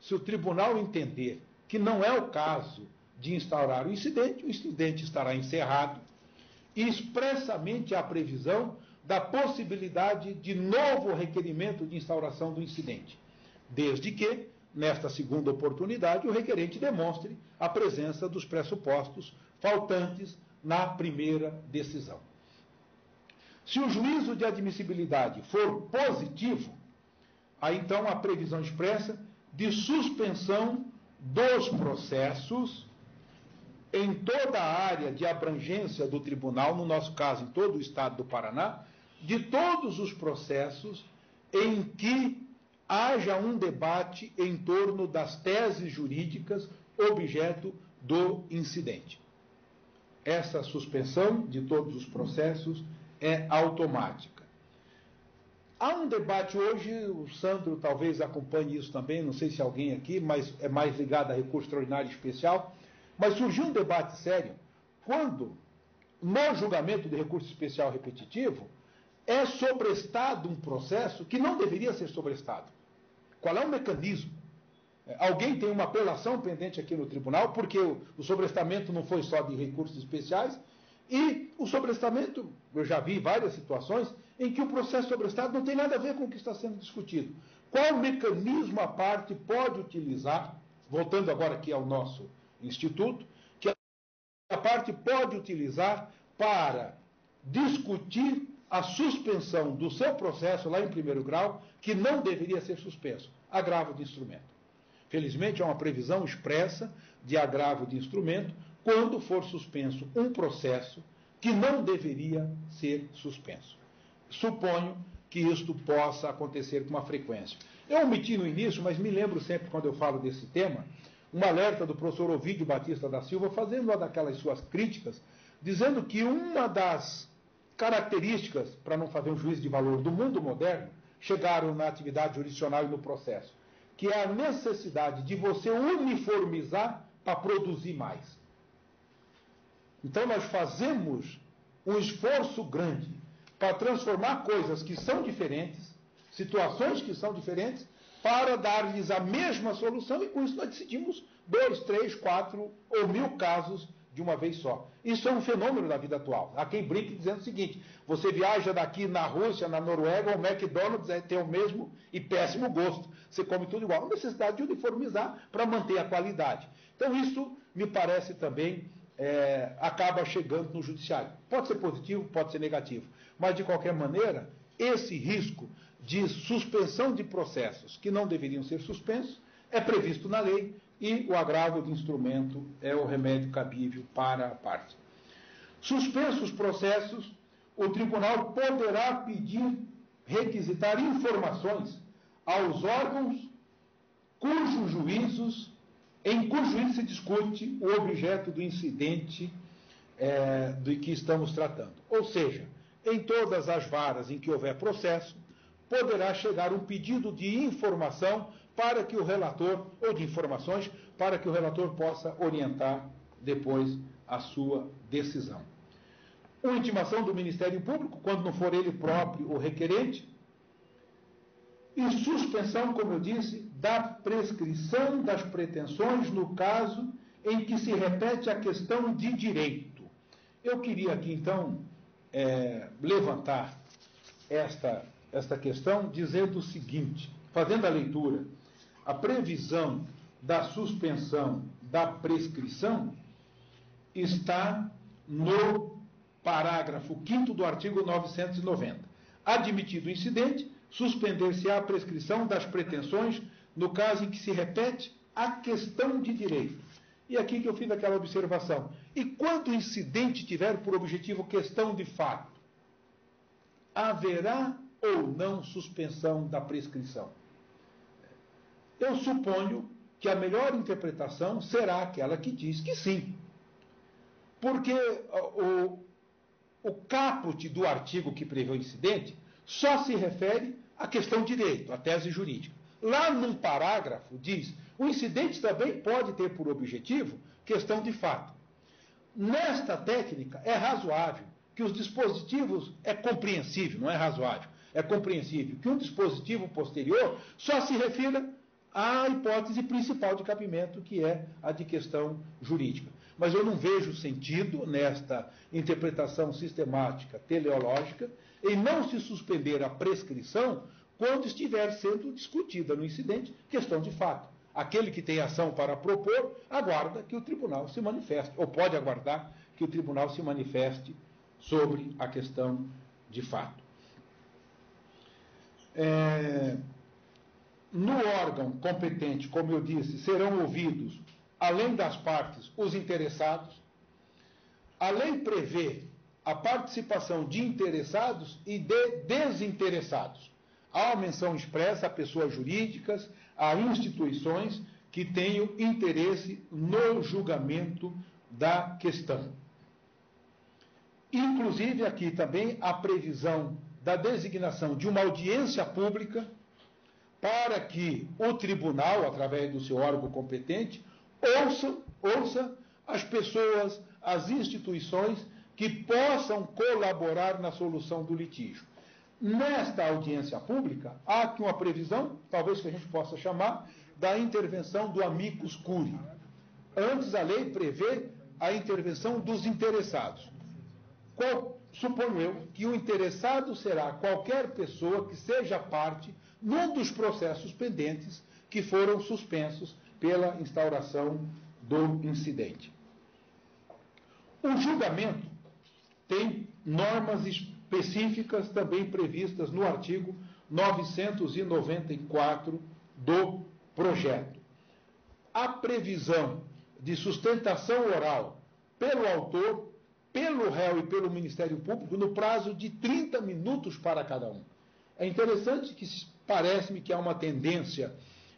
se o tribunal entender que não é o caso de instaurar o incidente, o incidente estará encerrado e expressamente há previsão da possibilidade de novo requerimento de instauração do incidente, desde que, nesta segunda oportunidade, o requerente demonstre a presença dos pressupostos faltantes na primeira decisão. Se o juízo de admissibilidade for positivo, há então a previsão expressa de suspensão dos processos em toda a área de abrangência do tribunal, no nosso caso, em todo o estado do Paraná, de todos os processos em que haja um debate em torno das teses jurídicas objeto do incidente. Essa suspensão de todos os processos é automática. Há um debate hoje, o Sandro talvez acompanhe isso também, não sei se alguém aqui, mas é mais ligado a recurso extraordinário especial. Mas surgiu um debate sério quando, no julgamento de recurso especial repetitivo, é sobrestado um processo que não deveria ser sobrestado. Qual é o mecanismo? É, alguém tem uma apelação pendente aqui no tribunal, porque o, o sobrestamento não foi só de recursos especiais, e o sobrestamento, eu já vi várias situações em que o processo sobrestado não tem nada a ver com o que está sendo discutido. Qual mecanismo a parte pode utilizar, voltando agora aqui ao nosso instituto, que a parte pode utilizar para discutir a suspensão do seu processo lá em primeiro grau, que não deveria ser suspenso, agravo de instrumento. Felizmente, há uma previsão expressa de agravo de instrumento quando for suspenso um processo que não deveria ser suspenso. Suponho que isto possa acontecer com uma frequência. Eu omiti no início, mas me lembro sempre quando eu falo desse tema, um alerta do professor Ovidio Batista da Silva, fazendo uma daquelas suas críticas, dizendo que uma das características, para não fazer um juízo de valor, do mundo moderno, chegaram na atividade jurisdicional e no processo, que é a necessidade de você uniformizar para produzir mais. Então nós fazemos um esforço grande para transformar coisas que são diferentes, situações que são diferentes, para dar-lhes a mesma solução, e com isso nós decidimos dois, três, quatro ou mil casos de uma vez só. Isso é um fenômeno da vida atual. Há quem brinque dizendo o seguinte: você viaja daqui na Rússia, na Noruega, o McDonald's é, tem o mesmo e péssimo gosto. Você come tudo igual. A necessidade de uniformizar para manter a qualidade. Então, isso me parece também é, acaba chegando no judiciário. Pode ser positivo, pode ser negativo. Mas, de qualquer maneira, esse risco de suspensão de processos que não deveriam ser suspensos é previsto na lei e o agravo de instrumento é o remédio cabível para a parte. Suspensos os processos, o tribunal poderá pedir, requisitar informações aos órgãos cujos juízos, em cujo se discute o objeto do incidente é, do que estamos tratando. Ou seja, em todas as varas em que houver processo, poderá chegar um pedido de informação para que o relator, ou de informações, para que o relator possa orientar depois a sua decisão. Uma intimação do Ministério Público, quando não for ele próprio o requerente, e suspensão, como eu disse, da prescrição das pretensões no caso em que se repete a questão de direito. Eu queria aqui, então, é, levantar esta, esta questão dizendo o seguinte, fazendo a leitura a previsão da suspensão da prescrição está no parágrafo 5 do artigo 990. Admitido o incidente, suspender-se-á a prescrição das pretensões no caso em que se repete a questão de direito. E aqui que eu fiz aquela observação. E quando o incidente tiver por objetivo questão de fato, haverá ou não suspensão da prescrição? Eu suponho que a melhor interpretação será aquela que diz que sim. Porque o, o caput do artigo que prevê o incidente só se refere à questão de direito, à tese jurídica. Lá num parágrafo diz: o incidente também pode ter por objetivo questão de fato. Nesta técnica é razoável que os dispositivos é compreensível, não é razoável, é compreensível que um dispositivo posterior só se refira a hipótese principal de cabimento, que é a de questão jurídica. Mas eu não vejo sentido nesta interpretação sistemática teleológica em não se suspender a prescrição quando estiver sendo discutida no incidente questão de fato. Aquele que tem ação para propor, aguarda que o tribunal se manifeste, ou pode aguardar que o tribunal se manifeste sobre a questão de fato. É, no órgão competente, como eu disse, serão ouvidos, além das partes, os interessados. A lei prevê a participação de interessados e de desinteressados. Há menção expressa a pessoas jurídicas, a instituições que tenham interesse no julgamento da questão. Inclusive, aqui também a previsão da designação de uma audiência pública para que o tribunal, através do seu órgão competente, ouça, ouça as pessoas, as instituições que possam colaborar na solução do litígio. Nesta audiência pública, há aqui uma previsão, talvez que a gente possa chamar, da intervenção do amicus curi. Antes, a lei prevê a intervenção dos interessados. Qual, suponho eu que o interessado será qualquer pessoa que seja parte num dos processos pendentes que foram suspensos pela instauração do incidente. O julgamento tem normas específicas também previstas no artigo 994 do projeto. A previsão de sustentação oral pelo autor, pelo réu e pelo Ministério Público no prazo de 30 minutos para cada um. É interessante que parece-me que há uma tendência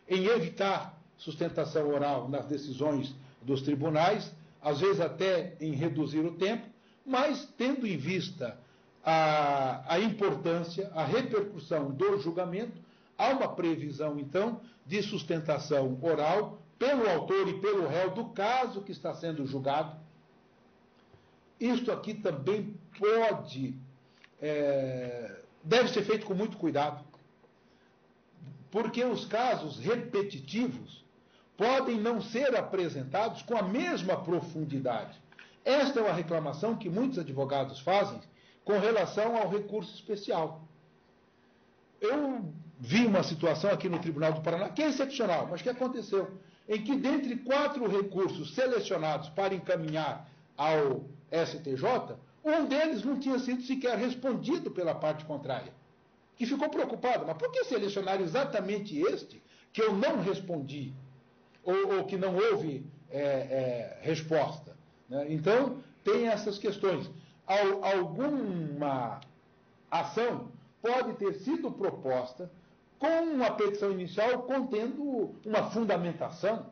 em evitar sustentação oral nas decisões dos tribunais, às vezes até em reduzir o tempo, mas tendo em vista a, a importância, a repercussão do julgamento, há uma previsão, então, de sustentação oral pelo autor e pelo réu do caso que está sendo julgado. Isto aqui também pode, é, deve ser feito com muito cuidado, porque os casos repetitivos podem não ser apresentados com a mesma profundidade. Esta é uma reclamação que muitos advogados fazem com relação ao recurso especial. Eu vi uma situação aqui no Tribunal do Paraná, que é excepcional, mas que aconteceu, em que dentre quatro recursos selecionados para encaminhar ao STJ, um deles não tinha sido sequer respondido pela parte contrária, que ficou preocupado. Mas por que selecionar exatamente este que eu não respondi? Ou, ou que não houve é, é, resposta? Né? Então, tem essas questões. Al, alguma ação pode ter sido proposta com uma petição inicial contendo uma fundamentação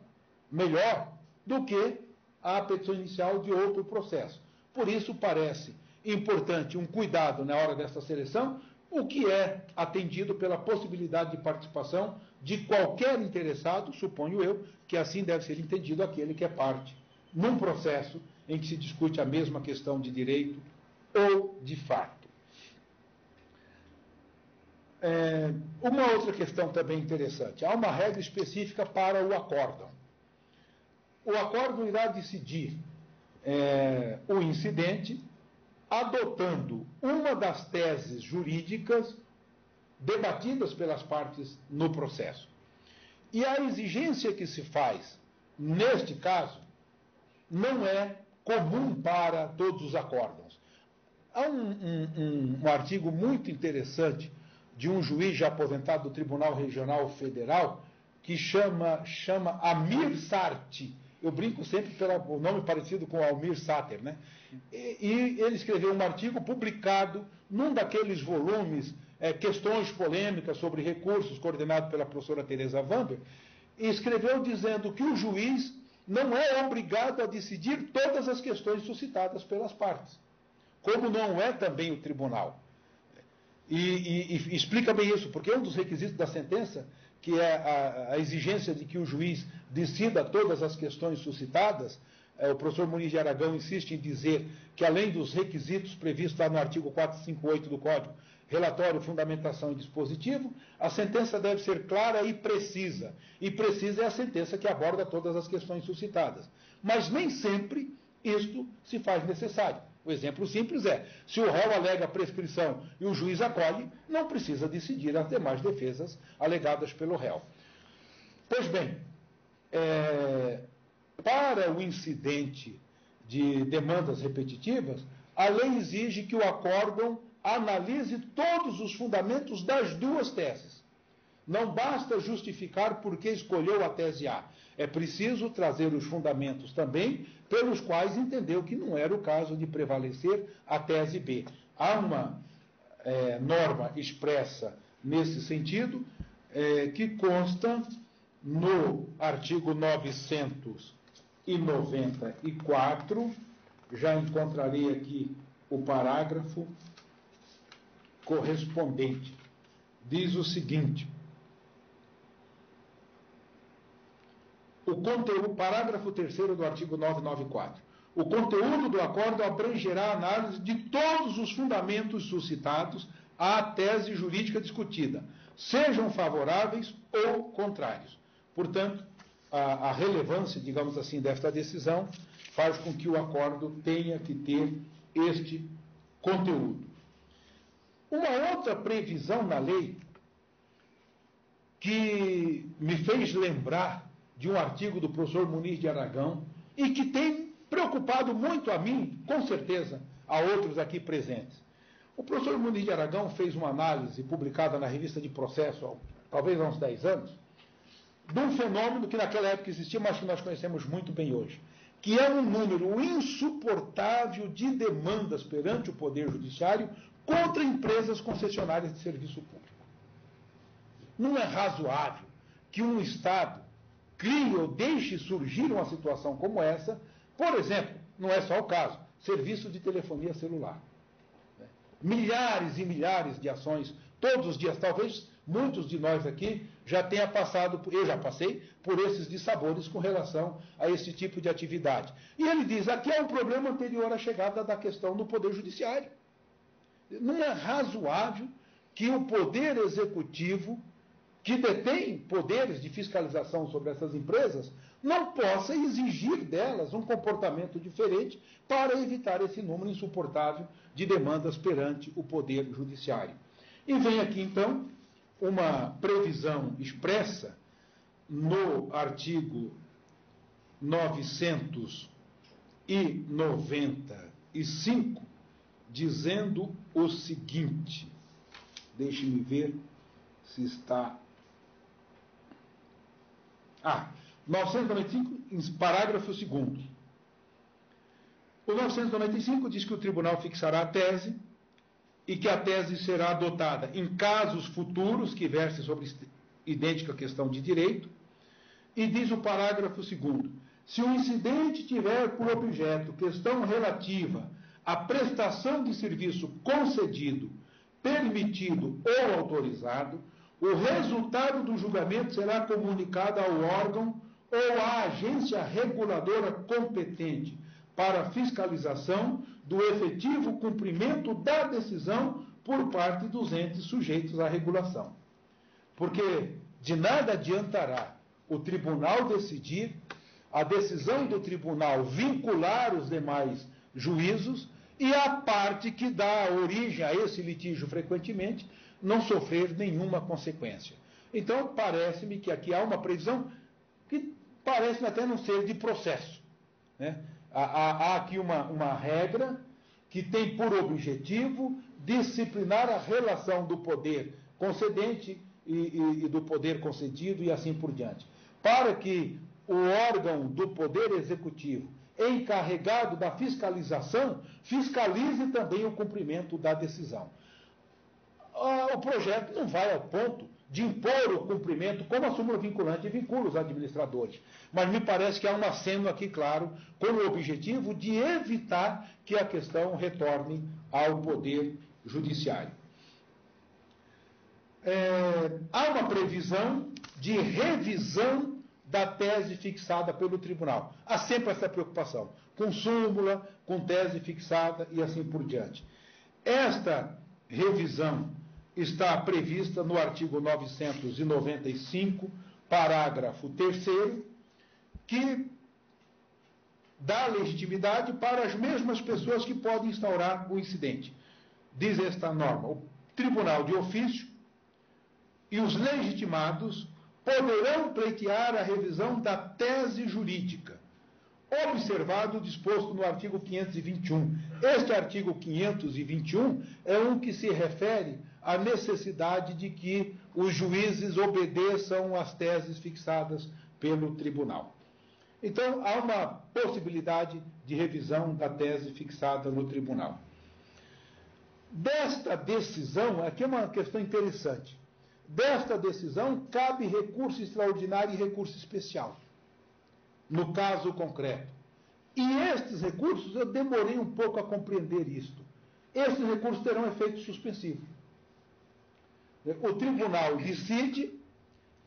melhor do que a petição inicial de outro processo. Por isso, parece importante um cuidado na hora dessa seleção, o que é atendido pela possibilidade de participação de qualquer interessado, suponho eu, que assim deve ser entendido aquele que é parte num processo em que se discute a mesma questão de direito ou de fato. É, uma outra questão também interessante: há uma regra específica para o acórdão. O acórdão irá decidir é, o incidente adotando uma das teses jurídicas debatidas pelas partes no processo. E a exigência que se faz neste caso não é comum para todos os acórdãos. Há um, um, um, artigo muito interessante de um juiz já aposentado do Tribunal Regional Federal que chama, chama Amir Sarti. Eu brinco sempre pelo nome parecido com Almir Sater, né? E, e, ele escreveu um artigo publicado num daqueles volumes, é, Questões Polêmicas sobre Recursos, coordenado pela professora Teresa Wamber, e escreveu dizendo que o juiz não é obrigado a decidir todas as questões suscitadas pelas partes, como não é também o tribunal. E, e, e explica bem isso, porque um dos requisitos da sentença, que é a, a exigência de que o juiz decida todas as questões suscitadas, é, o professor Muniz de Aragão insiste em dizer que, além dos requisitos previstos lá no artigo 458 do Código, relatório, fundamentação e dispositivo, a sentença deve ser clara e precisa. E precisa é a sentença que aborda todas as questões suscitadas. Mas nem sempre isto se faz necessário. O exemplo simples é: se o réu alega prescrição e o juiz acolhe, não precisa decidir as demais defesas alegadas pelo réu. Pois bem, é, para o incidente de demandas repetitivas, a lei exige que o acórdão analise todos os fundamentos das duas teses. Não basta justificar por que escolheu a tese A. É preciso trazer os fundamentos também pelos quais entendeu que não era o caso de prevalecer a tese B. Há uma é, norma expressa nesse sentido é, que consta no artigo 994, já encontrarei aqui o parágrafo correspondente. Diz o seguinte: o conteúdo, parágrafo 3 do artigo 994. O conteúdo do acordo abrangerá a análise de todos os fundamentos suscitados à tese jurídica discutida, sejam favoráveis ou contrários. Portanto, a, a relevância, digamos assim, desta decisão faz com que o acordo tenha que ter este conteúdo. Uma outra previsão na lei que me fez lembrar de um artigo do professor Muniz de Aragão e que tem preocupado muito a mim, com certeza, a outros aqui presentes. O professor Muniz de Aragão fez uma análise publicada na revista de processo, talvez há uns 10 anos, de um fenômeno que naquela época existia, mas que nós conhecemos muito bem hoje, que é um número insuportável de demandas perante o Poder Judiciário contra empresas concessionárias de serviço público. Não é razoável que um Estado crie ou deixe surgir uma situação como essa, por exemplo, não é só o caso, serviço de telefonia celular. Milhares e milhares de ações, todos os dias, talvez muitos de nós aqui já tenha passado, eu já passei, por esses dissabores com relação a esse tipo de atividade. E ele diz: aqui é um problema anterior à chegada da questão do Poder Judiciário. Não é razoável que o Poder Executivo, que detém poderes de fiscalização sobre essas empresas, não possa exigir delas um comportamento diferente para evitar esse número insuportável de demandas perante o Poder Judiciário. E vem aqui, então, uma previsão expressa no artigo 995, dizendo o seguinte: deixe-me ver se está. Ah, 995, parágrafo 2. O 995 diz que o tribunal fixará a tese e que a tese será adotada em casos futuros que versem sobre idêntica questão de direito. E diz o parágrafo 2: se o incidente tiver por objeto questão relativa à prestação de serviço concedido, permitido ou autorizado, o resultado do julgamento será comunicado ao órgão ou à agência reguladora competente para fiscalização do efetivo cumprimento da decisão por parte dos entes sujeitos à regulação. Porque de nada adiantará o tribunal decidir, a decisão do tribunal vincular os demais juízos e a parte que dá origem a esse litígio frequentemente não sofrer nenhuma consequência. Então, parece-me que aqui há uma previsão que parece até não ser de processo. Né? Há, há aqui uma, uma regra que tem por objetivo disciplinar a relação do poder concedente e, e, e, do poder concedido e assim por diante. Para que o órgão do poder executivo, encarregado da fiscalização, fiscalize também o cumprimento da decisão. Ah, o projeto não vai ao ponto de impor o cumprimento, como a súmula vinculante vincula os administradores. Mas me parece que há um aceno aqui claro, com o objetivo de evitar que a questão retorne ao Poder Judiciário. É, há uma previsão de revisão da tese fixada pelo tribunal. Há sempre essa preocupação, com súmula, com tese fixada e assim por diante. Esta revisão está prevista no artigo 995, parágrafo 3, que dá legitimidade para as mesmas pessoas que podem instaurar o incidente. Diz esta norma: o tribunal de ofício e os legitimados poderão pleitear a revisão da tese jurídica, observado o disposto no artigo 521. Este artigo 521 é um que se refere à necessidade de que os juízes obedeçam às teses fixadas pelo tribunal. Então, há uma possibilidade de revisão da tese fixada no tribunal. Desta decisão, aqui é uma questão interessante. Desta decisão cabe recurso extraordinário e recurso especial, no caso concreto. E estes recursos, eu demorei um pouco a compreender isto. Estes recursos terão efeito suspensivo. O tribunal decide,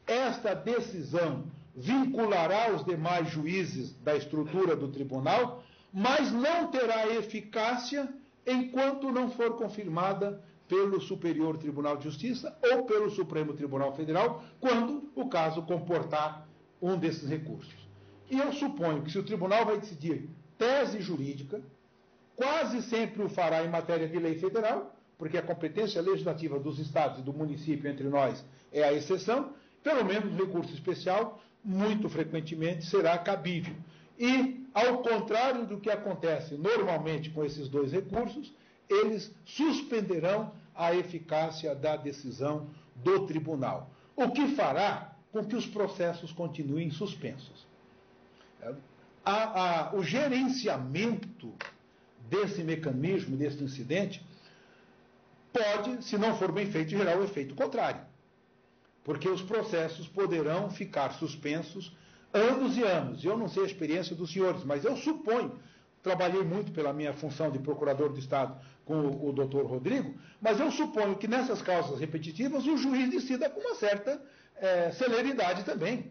esta decisão vinculará os demais juízes da estrutura do tribunal, mas não terá eficácia enquanto não for confirmada pelo Superior Tribunal de Justiça ou pelo Supremo Tribunal Federal, quando o caso comportar um desses recursos. E eu suponho que se o tribunal vai decidir tese jurídica, quase sempre o fará em matéria de lei federal, porque a competência legislativa dos estados e do município entre nós é a exceção, pelo menos recurso especial, muito frequentemente será cabível. E, ao contrário do que acontece normalmente com esses dois recursos, eles suspenderão a eficácia da decisão do tribunal, o que fará com que os processos continuem suspensos. A, a, o gerenciamento desse mecanismo, desse incidente, pode, se não for bem feito, gerar o efeito contrário. Porque os processos poderão ficar suspensos anos e anos. Eu não sei a experiência dos senhores, mas eu suponho trabalhei muito pela minha função de procurador do Estado com o, o doutor Rodrigo, mas eu suponho que nessas causas repetitivas o juiz decida com uma certa é, celeridade também.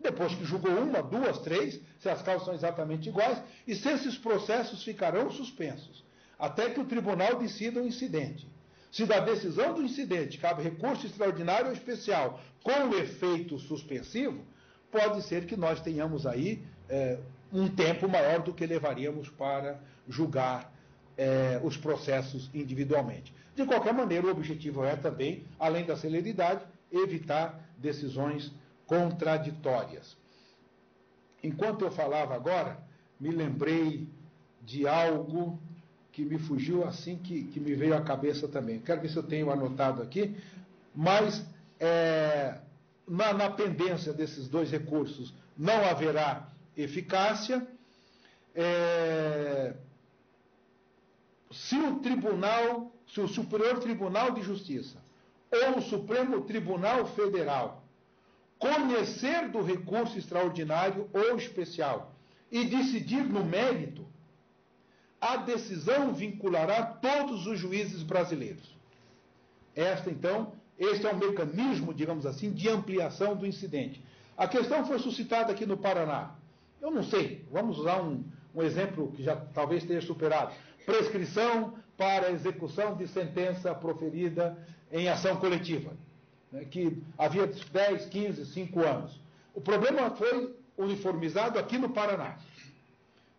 Depois que julgou uma, duas, três, se as causas são exatamente iguais, e se esses processos ficarão suspensos, até que o tribunal decida o incidente. Se da decisão do incidente cabe recurso extraordinário ou especial com efeito suspensivo, pode ser que nós tenhamos aí é, um tempo maior do que levaríamos para julgar é, os processos individualmente. De qualquer maneira, o objetivo é também, além da celeridade, evitar decisões contraditórias. Enquanto eu falava agora, me lembrei de algo que me fugiu assim que, que me veio à cabeça também. Quero ver se eu tenho anotado aqui, mas é, na, na pendência desses dois recursos não haverá eficácia. É, se o tribunal, se o Superior Tribunal de Justiça ou o Supremo Tribunal Federal conhecer do recurso extraordinário ou especial e decidir no mérito, a decisão vinculará todos os juízes brasileiros. Esta, então, este é um mecanismo, digamos assim, de ampliação do incidente. A questão foi suscitada aqui no Paraná. Eu não sei, vamos usar um, um exemplo que já talvez esteja superado. Prescrição para execução de sentença proferida em ação coletiva, né, que havia 10, 15, 5 anos. O problema foi uniformizado aqui no Paraná.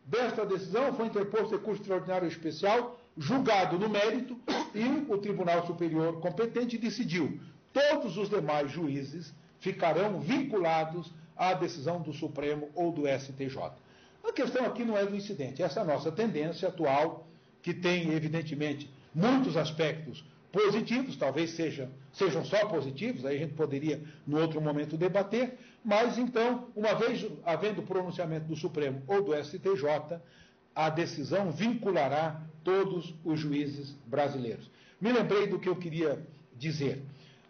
Desta decisão foi interposto recurso extraordinário especial, julgado no mérito, e o Tribunal Superior competente decidiu. Todos os demais juízes ficarão vinculados à decisão do Supremo ou do STJ. A questão aqui não é do incidente, essa é a nossa tendência atual, que tem, evidentemente, muitos aspectos positivos, talvez sejam, sejam só positivos, aí a gente poderia, no outro momento, debater, mas então, uma vez havendo pronunciamento do Supremo ou do STJ, a decisão vinculará todos os juízes brasileiros. Me lembrei do que eu queria dizer.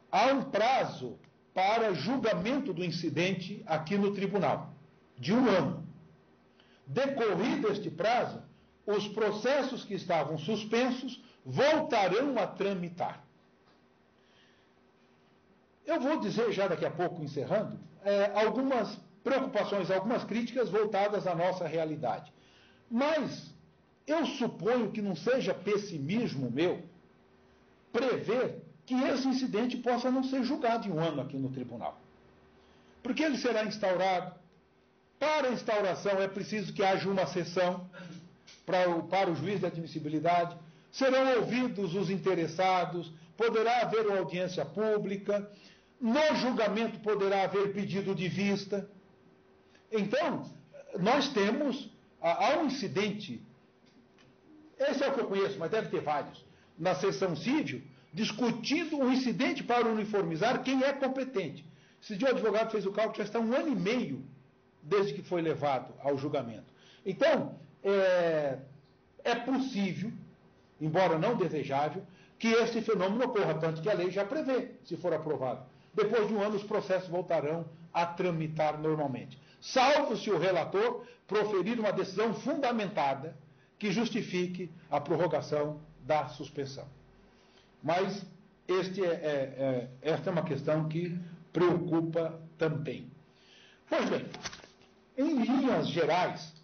Há um prazo para julgamento do incidente aqui no tribunal, de um ano. Decorrido este prazo, os processos que estavam suspensos voltarão a tramitar. Eu vou dizer já daqui a pouco, encerrando, é, algumas preocupações, algumas críticas voltadas à nossa realidade. Mas eu suponho que não seja pessimismo meu prever que esse incidente possa não ser julgado em um ano aqui no tribunal. Porque ele será instaurado, Para a instauração é preciso que haja uma sessão para o, para o juiz de admissibilidade, serão ouvidos os interessados, poderá haver uma audiência pública, no julgamento poderá haver pedido de vista. Então, nós temos, há um incidente, esse é o que eu conheço, mas deve ter vários, na sessão civil, discutindo um incidente para uniformizar quem é competente. Dia o advogado fez o cálculo, já está um ano e meio desde que foi levado ao julgamento. Então, é, é possível, embora não desejável, que esse fenômeno ocorra, tanto que a lei já prevê, se for aprovado. Depois de um ano, os processos voltarão a tramitar normalmente. Salvo se o relator proferir uma decisão fundamentada que justifique a prorrogação da suspensão. Mas este é, é, é, esta é uma questão que preocupa também. Pois bem, em linhas gerais,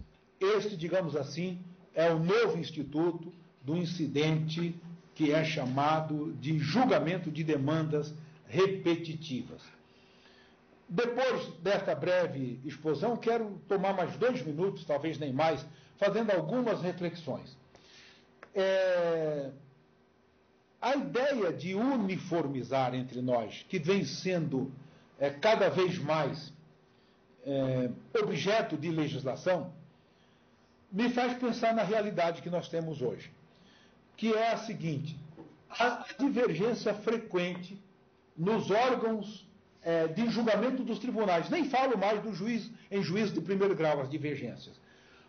este, digamos assim, é o novo instituto do incidente que é chamado de julgamento de demandas repetitivas. Depois desta breve exposição, quero tomar mais dois minutos, talvez nem mais, fazendo algumas reflexões. É... A ideia de uniformizar entre nós, que vem sendo é, cada vez mais é, objeto de legislação, me faz pensar na realidade que nós temos hoje, que é a seguinte: a divergência frequente nos órgãos é, de julgamento dos tribunais. Nem falo mais do juiz em juízo de primeiro grau as divergências.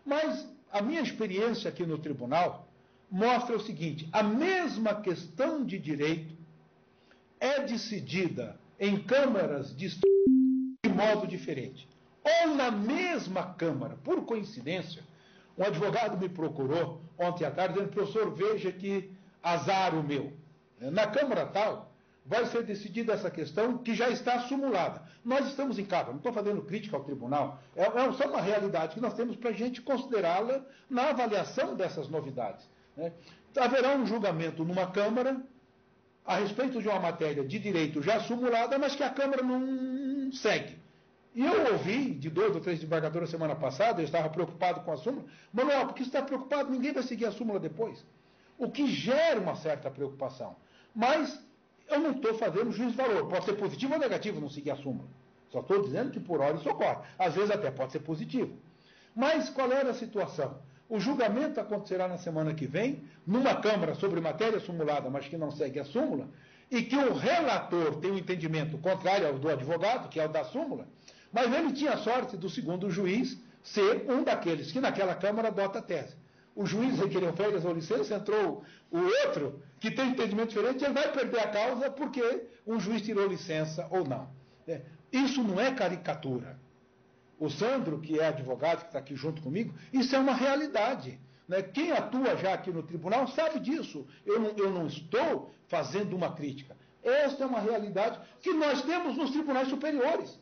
Mas a minha experiência aqui no tribunal mostra o seguinte: a mesma questão de direito é decidida em câmaras de modo diferente. Ou na mesma Câmara, por coincidência, um advogado me procurou ontem à tarde dizendo, professor, veja que azar o meu. Na Câmara tal, vai ser decidida essa questão que já está simulada. Nós estamos em casa, não estou fazendo crítica ao tribunal, é, é só uma realidade que nós temos para a gente considerá-la na avaliação dessas novidades. Né? Haverá um julgamento numa Câmara a respeito de uma matéria de direito já simulada, mas que a Câmara não segue. E eu ouvi de dois ou três desembargadores semana passada, eu estava preocupado com a súmula. Manuel, por que você está preocupado? Ninguém vai seguir a súmula depois. O que gera uma certa preocupação. Mas eu não estou fazendo juízo de valor. Pode ser positivo ou negativo não seguir a súmula. Só estou dizendo que por hora isso ocorre. Às vezes até pode ser positivo. Mas qual era a situação? O julgamento acontecerá na semana que vem, numa Câmara sobre matéria simulada, mas que não segue a súmula, e que o relator tem um entendimento contrário ao do advogado, que é o da súmula, mas ele tinha sorte do segundo juiz ser um daqueles que naquela Câmara adota a tese. O juiz requereu férias ou licença, entrou o outro, que tem entendimento diferente, ele vai perder a causa porque um juiz tirou licença ou não. É, isso não é caricatura. O Sandro, que é advogado, que está aqui junto comigo, isso é uma realidade. Né? Quem atua já aqui no tribunal sabe disso. Eu não, eu não estou fazendo uma crítica. Esta é uma realidade que nós temos nos tribunais superiores.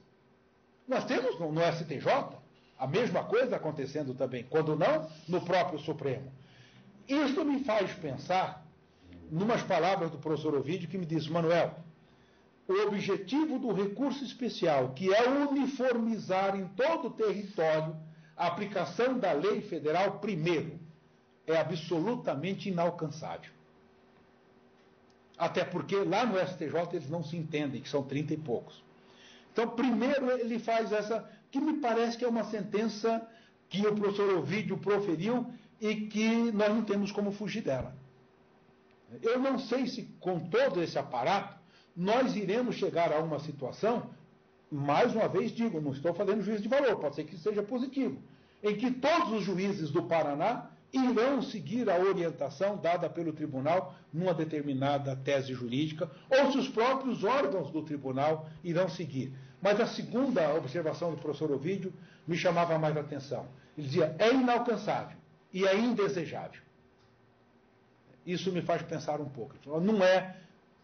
Nós temos no, no STJ a mesma coisa acontecendo também, quando não, no próprio Supremo. Isso me faz pensar numas palavras do professor Ovidio que me disse, Manuel, o objetivo do recurso especial, que é uniformizar em todo o território a aplicação da lei federal, primeiro, é absolutamente inalcançável. Até porque lá no STJ eles não se entendem, que são trinta e poucos. Então, primeiro ele faz essa, que me parece que é uma sentença que o professor Ovidio proferiu e que nós não temos como fugir dela. Eu não sei se com todo esse aparato nós iremos chegar a uma situação, mais uma vez digo, não estou fazendo juízo de valor, pode ser que seja positivo, em que todos os juízes do Paraná irão seguir a orientação dada pelo tribunal numa determinada tese jurídica, ou se os próprios órgãos do tribunal irão seguir. Mas a segunda observação do professor Ovídio me chamava mais atenção. Ele dizia: é inalcançável e é indesejável. Isso me faz pensar um pouco. Não é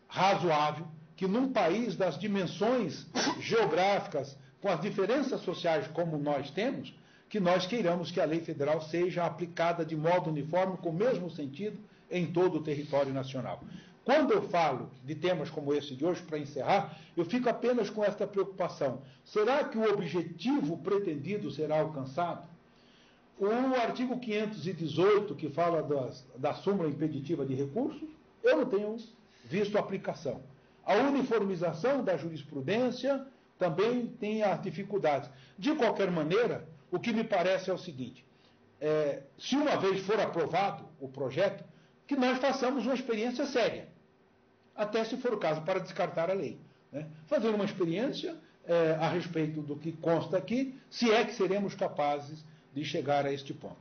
razoável que num país das dimensões geográficas, com as diferenças sociais como nós temos, que nós queiramos que a lei federal seja aplicada de modo uniforme, com o mesmo sentido, em todo o território nacional. Quando eu falo de temas como esse de hoje, para encerrar, eu fico apenas com esta preocupação. Será que o objetivo pretendido será alcançado? O artigo 518, que fala das, da súmula impeditiva de recursos, eu não tenho visto aplicação. A uniformização da jurisprudência também tem as dificuldades. De qualquer maneira, o que me parece é o seguinte: é, se uma vez for aprovado o projeto, que nós façamos uma experiência séria até se for o caso, para descartar a lei. Né? Fazer uma experiência é, a respeito do que consta aqui, se é que seremos capazes de chegar a este ponto.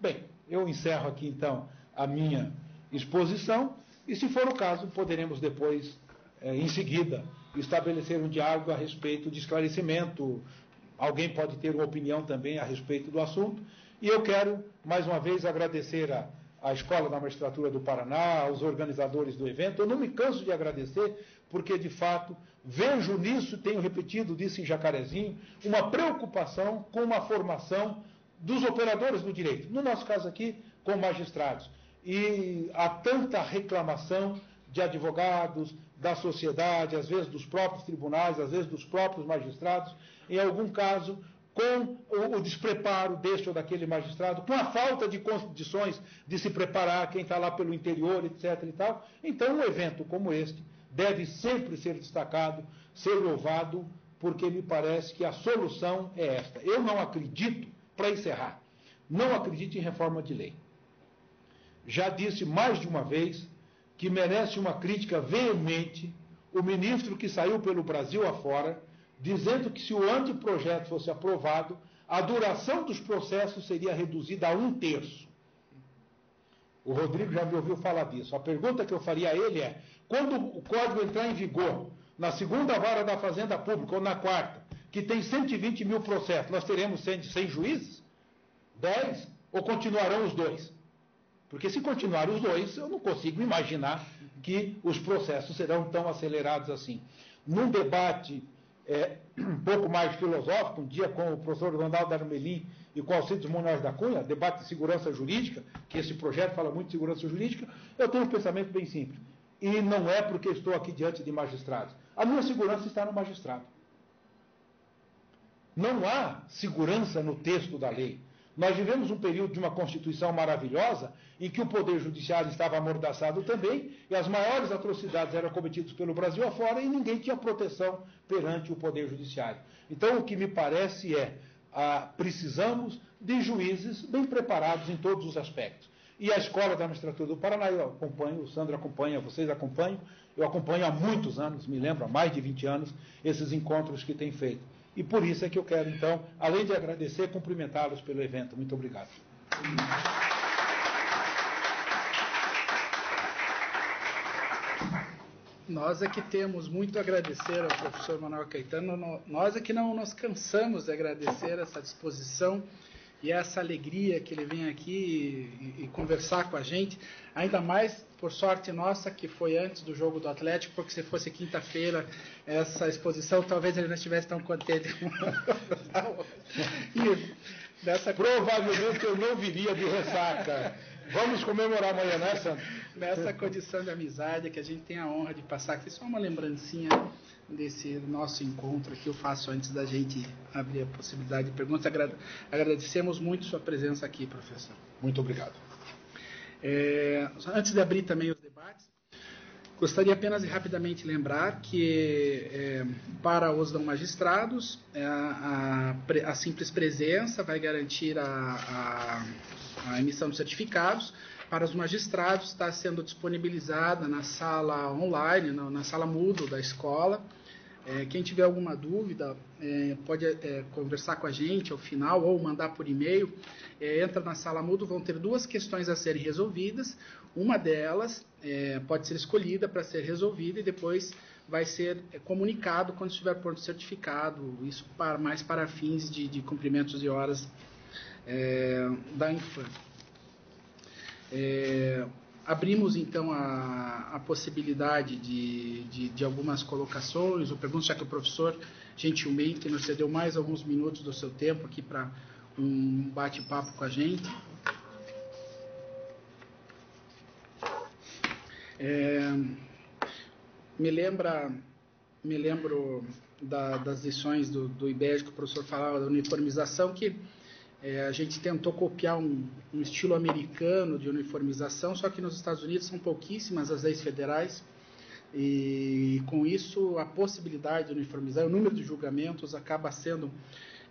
Bem, eu encerro aqui então a minha exposição e, se for o caso, poderemos depois, é, em seguida, estabelecer um diálogo a respeito de esclarecimento. Alguém pode ter uma opinião também a respeito do assunto. E eu quero, mais uma vez, agradecer a à Escola da Magistratura do Paraná, aos organizadores do evento. Eu não me canso de agradecer, porque de fato vejo nisso, tenho repetido, disse em Jacarezinho, uma preocupação com uma formação dos operadores do direito, no nosso caso aqui, com magistrados. E há tanta reclamação de advogados, da sociedade, às vezes dos próprios tribunais, às vezes dos próprios magistrados, em algum caso com o, despreparo deste ou daquele magistrado, com a falta de condições de se preparar, quem está lá pelo interior, etc. e tal. Então, um evento como este deve sempre ser destacado, ser louvado, porque me parece que a solução é esta. Eu não acredito, para encerrar, não acredito em reforma de lei. Já disse mais de uma vez que merece uma crítica veemente o ministro que saiu pelo Brasil afora dizendo que se o anteprojeto fosse aprovado, a duração dos processos seria reduzida a um terço. O Rodrigo já me ouviu falar disso. A pergunta que eu faria a ele é: quando o código entrar em vigor, na segunda vara da Fazenda Pública ou na quarta, que tem 120 mil processos, nós teremos 100, 100 juízes? 10? Ou continuarão os dois? Porque se continuar os dois, eu não consigo imaginar que os processos serão tão acelerados assim. Num debate é, um pouco mais filosófico, um dia com o professor Ronaldo Armelin e com o Alcides Munhoz da Cunha, debate de segurança jurídica, que esse projeto fala muito de segurança jurídica, eu tenho um pensamento bem simples. E não é porque estou aqui diante de magistrados. A minha segurança está no magistrado. Não há segurança no texto da lei. Nós vivemos um período de uma Constituição maravilhosa em que o Poder Judiciário estava amordaçado também e as maiores atrocidades eram cometidas pelo Brasil afora e ninguém tinha proteção perante o Poder Judiciário. Então, o que me parece é ah, precisamos de juízes bem preparados em todos os aspectos. E a Escola da Magistratura do Paraná, eu acompanho, o Sandro acompanha, vocês acompanham, eu acompanho há muitos anos, me lembro, há mais de 20 anos, esses encontros que tem feito. E por isso é que eu quero, então, além de agradecer, cumprimentá-los pelo evento. Muito obrigado. Nós é que temos muito a agradecer ao professor Manuel Caetano, nós é que não nos cansamos de agradecer essa disposição e essa alegria que ele vem aqui e, e, conversar com a gente, ainda mais por sorte nossa que foi antes do jogo do Atlético, porque se fosse quinta-feira essa exposição, talvez ele não estivesse tão contente. e dessa... Provavelmente eu não viria de ressaca. Vamos comemorar amanhã, né, Sandro? Nessa condição de amizade que a gente tem a honra de passar, que só uma lembrancinha desse nosso encontro que eu faço antes da gente abrir a possibilidade de perguntas. Agradecemos muito sua presença aqui, professor. Muito obrigado. É, antes de abrir também os debates, gostaria apenas de rapidamente lembrar que é, para os não magistrados, é, a, a, a, simples presença vai garantir a, a emissão de certificados. Para os magistrados, está sendo disponibilizada na sala online, na, na sala Moodle da escola, é, quem tiver alguma dúvida, é, pode é, conversar com a gente ao final ou mandar por e-mail. É, entra na sala mudo, vão ter duas questões a serem resolvidas. Uma delas é, pode ser escolhida para ser resolvida e depois vai ser é, comunicado quando estiver pronto certificado. Isso para, mais para fins de, de cumprimentos de horas da infância. Abrimos então a, a possibilidade de, de, de, algumas colocações ou perguntas, já que o professor gentilmente nos cedeu mais alguns minutos do seu tempo aqui para um bate-papo com a gente. É, me lembra, me lembro da, das lições do, do que o professor falava da uniformização, que é, a gente tentou copiar um, um, estilo americano de uniformização, só que nos Estados Unidos são pouquíssimas as leis federais, e com isso a possibilidade de uniformizar, o número de julgamentos acaba sendo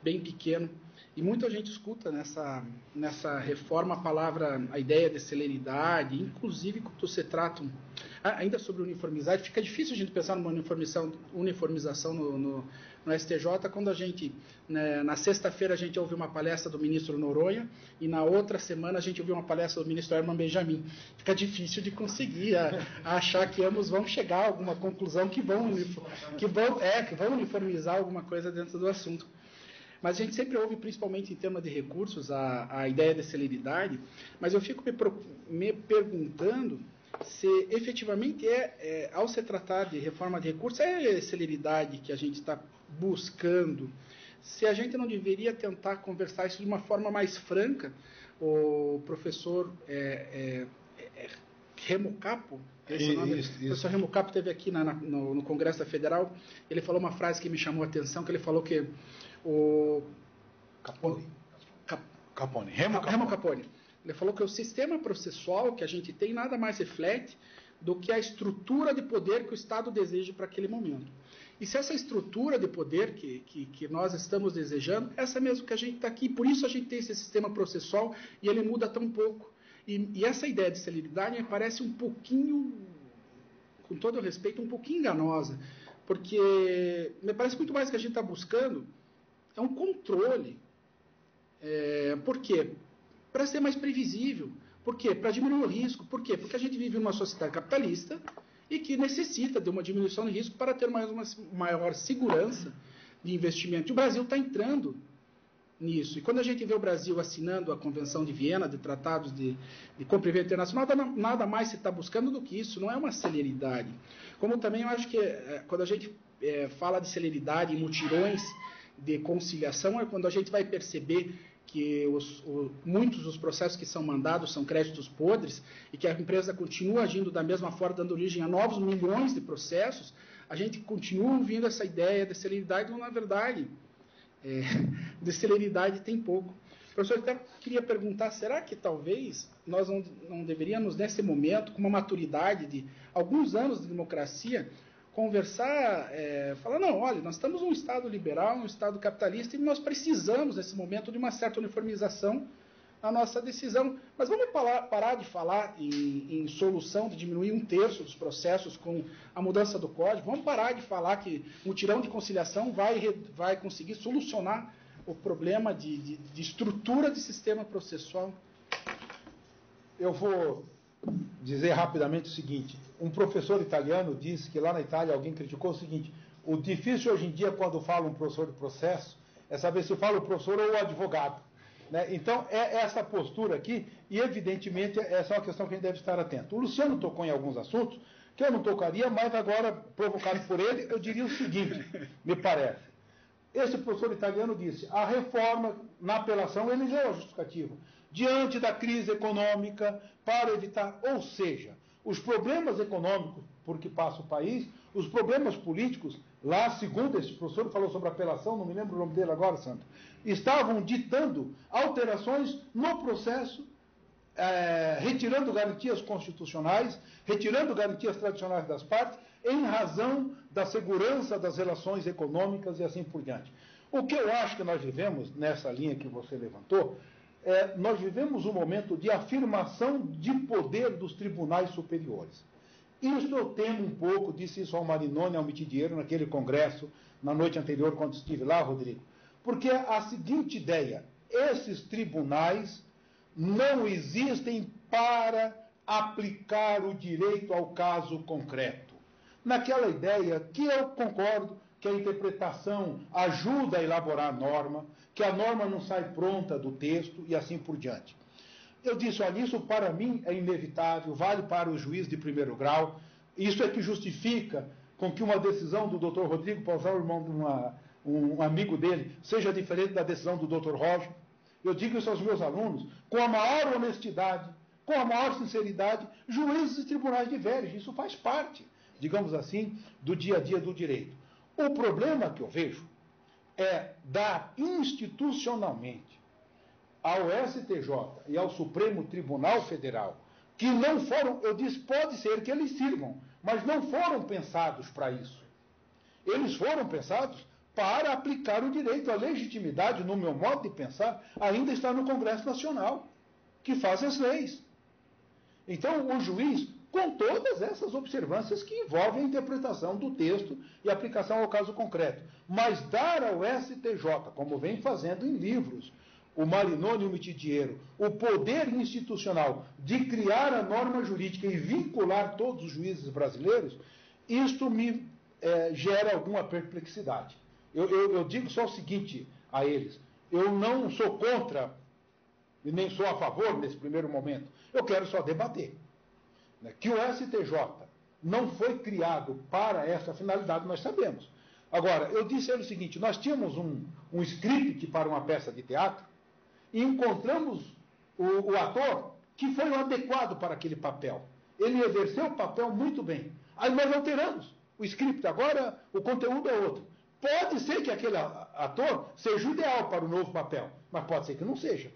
bem pequeno. E muita gente escuta nessa, nessa reforma a palavra, a ideia de celeridade, inclusive quando se trata, ainda sobre uniformidade, fica difícil a gente pensar numa uniformização, uniformização no, no, no STJ quando a gente, né, na sexta-feira a gente ouviu uma palestra do ministro Noronha e na outra semana a gente ouviu uma palestra do ministro Herman Benjamin. Fica difícil de conseguir a, a achar que ambos vão chegar a alguma conclusão que vão, que vão, é, que vão uniformizar alguma coisa dentro do assunto. Mas a gente sempre ouve, principalmente em termos de recursos, a, a ideia de celeridade, mas eu fico me, me perguntando se efetivamente é, é, ao se tratar de reforma de recursos, é celeridade que a gente está buscando, se a gente não deveria tentar conversar isso de uma forma mais franca. O professor é, é, é Remo Capo, esse isso, nome, isso, o professor Remo Capo esteve aqui na, na, no, no Congresso Federal, ele falou uma frase que me chamou a atenção, que ele falou que o Capone. Cap, Capone. Remo Capone. Remo Capone. Ele falou que o sistema processual que a gente tem nada mais reflete do que a estrutura de poder que o Estado deseja para aquele momento. E se essa estrutura de poder que, que, que nós estamos desejando, essa mesmo que a gente está aqui, por isso a gente tem esse sistema processual e ele muda tão pouco. E, e essa ideia de celeridade me parece um pouquinho, com todo respeito, um pouquinho enganosa, porque me parece muito mais que a gente está buscando é um controle. É, por quê? Para ser mais previsível. Por quê? Para diminuir o risco. Por quê? Porque a gente vive numa sociedade capitalista e que necessita de uma diminuição de risco para ter mais uma maior segurança de investimento. E o Brasil está entrando nisso. E quando a gente vê o Brasil assinando a Convenção de Viena de Tratados de, de e Internacional, nada, mais se está buscando do que isso, não é uma celeridade. Como também eu acho que é, quando a gente é, fala de celeridade em mutirões de conciliação é quando a gente vai perceber que os, o, muitos dos processos que são mandados são créditos podres e que a empresa continua agindo da mesma forma, dando origem a novos milhões de processos, a gente continua ouvindo essa ideia de celeridade, quando na verdade é, de celeridade tem pouco. Professor, eu até queria perguntar, será que talvez nós não, não deveríamos, nesse momento, com uma maturidade de alguns anos de democracia, conversar, é, falar, não, olha, nós estamos num Estado liberal, num Estado capitalista, e nós precisamos, nesse momento, de uma certa uniformização na nossa decisão. Mas vamos parar, de falar em, em, solução de diminuir um terço dos processos com a mudança do código, vamos parar de falar que mutirão de conciliação vai, vai conseguir solucionar o problema de, de, de estrutura de sistema processual. Eu vou dizer rapidamente o seguinte: um professor italiano disse que lá na Itália alguém criticou o seguinte: o difícil hoje em dia, quando fala um professor de processo, é saber se fala o professor ou o advogado. Né? Então, é essa postura aqui, e evidentemente essa é uma questão que a gente deve estar atento. O Luciano tocou em alguns assuntos que eu não tocaria, mas agora, provocado por ele, eu diria o seguinte: me parece. Esse professor italiano disse: a reforma na apelação ele já é justificativa diante da crise econômica para evitar, ou seja, os problemas econômicos por que passa o país, os problemas políticos, lá, segundo esse professor falou sobre apelação, não me lembro o nome dele agora, Santo, estavam ditando alterações no processo, é, retirando garantias constitucionais, retirando garantias tradicionais das partes, em razão da segurança das relações econômicas e assim por diante. O que eu acho que nós vivemos nessa linha que você levantou é, nós vivemos um momento de afirmação de poder dos tribunais superiores. Isso eu temo um pouco, disse isso ao Marinoni, ao Mitidiero, naquele congresso, na noite anterior, quando estive lá, Rodrigo. Porque a seguinte ideia: esses tribunais não existem para aplicar o direito ao caso concreto. Naquela ideia que eu concordo, que a interpretação ajuda a elaborar a norma, que a norma não sai pronta do texto e assim por diante. Eu disse, olha, isso para mim é inevitável, vale para o juiz de primeiro grau, isso é que justifica com que uma decisão do Dr. Rodrigo, o irmão de uma, um amigo dele, seja diferente da decisão do Dr. Roger. Eu digo isso aos meus alunos com a maior honestidade, com a maior sinceridade, juízes e tribunais divergem, isso faz parte digamos assim, do dia a dia do direito. O problema que eu vejo é dar institucionalmente ao STJ e ao Supremo Tribunal Federal, que não foram, eu disse, pode ser que eles sirvam, mas não foram pensados para isso. Eles foram pensados para aplicar o direito. A legitimidade, no meu modo de pensar, ainda está no Congresso Nacional, que faz as leis. Então, o juiz, com todas essas observâncias que envolvem a interpretação do texto e aplicação ao caso concreto, mas dar ao STJ, como vem fazendo em livros, o Marinoni e o Mitidiero, o poder institucional de criar a norma jurídica e vincular todos os juízes brasileiros, isto me é, gera alguma perplexidade. Eu, eu, eu digo só o seguinte a eles: eu não sou contra e nem sou a favor nesse primeiro momento. Eu quero só debater. Né? Que o STJ não foi criado para essa finalidade, nós sabemos. Agora, eu disse o seguinte: nós tínhamos um, um script para uma peça de teatro e encontramos o, o ator que foi o adequado para aquele papel. Ele exerceu o papel muito bem. Aí nós alteramos o script agora, o conteúdo é outro. Pode ser que aquele ator seja ideal para o novo papel, mas pode ser que não seja.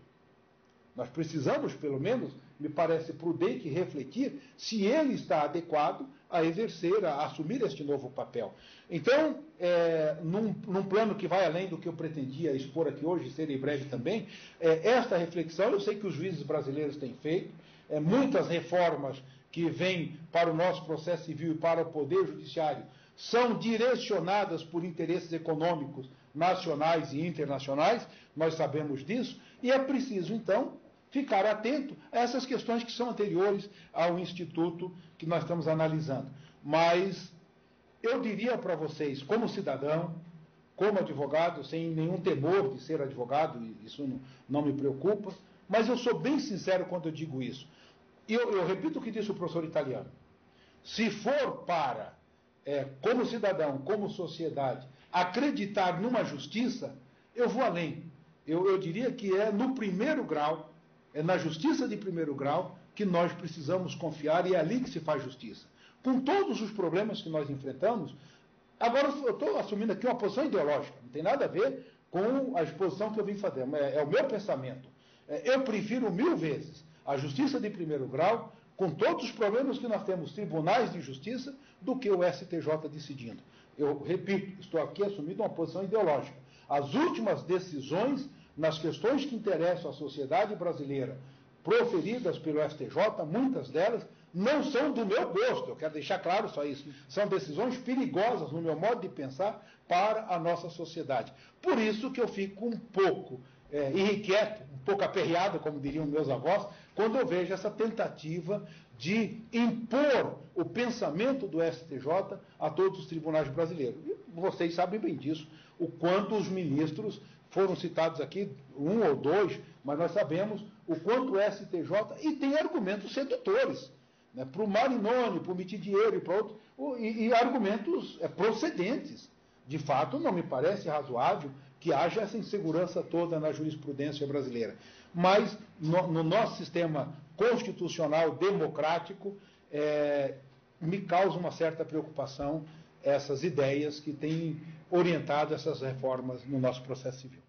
Nós precisamos, pelo menos, me parece prudente refletir se ele está adequado a exercer, a assumir este novo papel. Então, é, num, num, plano que vai além do que eu pretendia expor aqui hoje, ser em breve também, é, esta reflexão eu sei que os juízes brasileiros têm feito, é, muitas reformas que vêm para o nosso processo civil e para o Poder Judiciário são direcionadas por interesses econômicos nacionais e internacionais, nós sabemos disso, e é preciso, então, ficar atento a essas questões que são anteriores ao instituto que nós estamos analisando. Mas eu diria para vocês, como cidadão, como advogado, sem nenhum temor de ser advogado, isso não, não me preocupa, mas eu sou bem sincero quando eu digo isso. Eu, eu, repito o que disse o professor italiano. Se for para, é, como cidadão, como sociedade, acreditar numa justiça, eu vou além. Eu, eu diria que é no primeiro grau, é na justiça de primeiro grau, que nós precisamos confiar e é ali que se faz justiça. Com todos os problemas que nós enfrentamos, agora eu estou assumindo aqui uma posição ideológica, não tem nada a ver com a exposição que eu vim fazer, é, é o meu pensamento. É, eu prefiro mil vezes a justiça de primeiro grau, com todos os problemas que nós temos, tribunais de justiça, do que o STJ decidindo. Eu repito, estou aqui assumindo uma posição ideológica. As últimas decisões nas questões que interessam à sociedade brasileira, proferidas pelo STJ, muitas delas não são do meu gosto, eu quero deixar claro só isso. São decisões perigosas, no meu modo de pensar, para a nossa sociedade. Por isso que eu fico um pouco é, irrequieto, um pouco aperreado, como diriam meus avós, quando eu vejo essa tentativa de impor o pensamento do STJ a todos os tribunais brasileiros. E vocês sabem bem disso, o quanto os ministros foram citados aqui, um ou dois, mas nós sabemos o quanto o STJ, e tem argumentos sedutores, né, para o Marinoni, para o Mitidiero e para outros, e, e argumentos é, procedentes. De fato, não me parece razoável que haja essa insegurança toda na jurisprudência brasileira. Mas no, no nosso sistema constitucional democrático, é, me causa uma certa preocupação essas ideias que têm orientado essas reformas no nosso processo civil.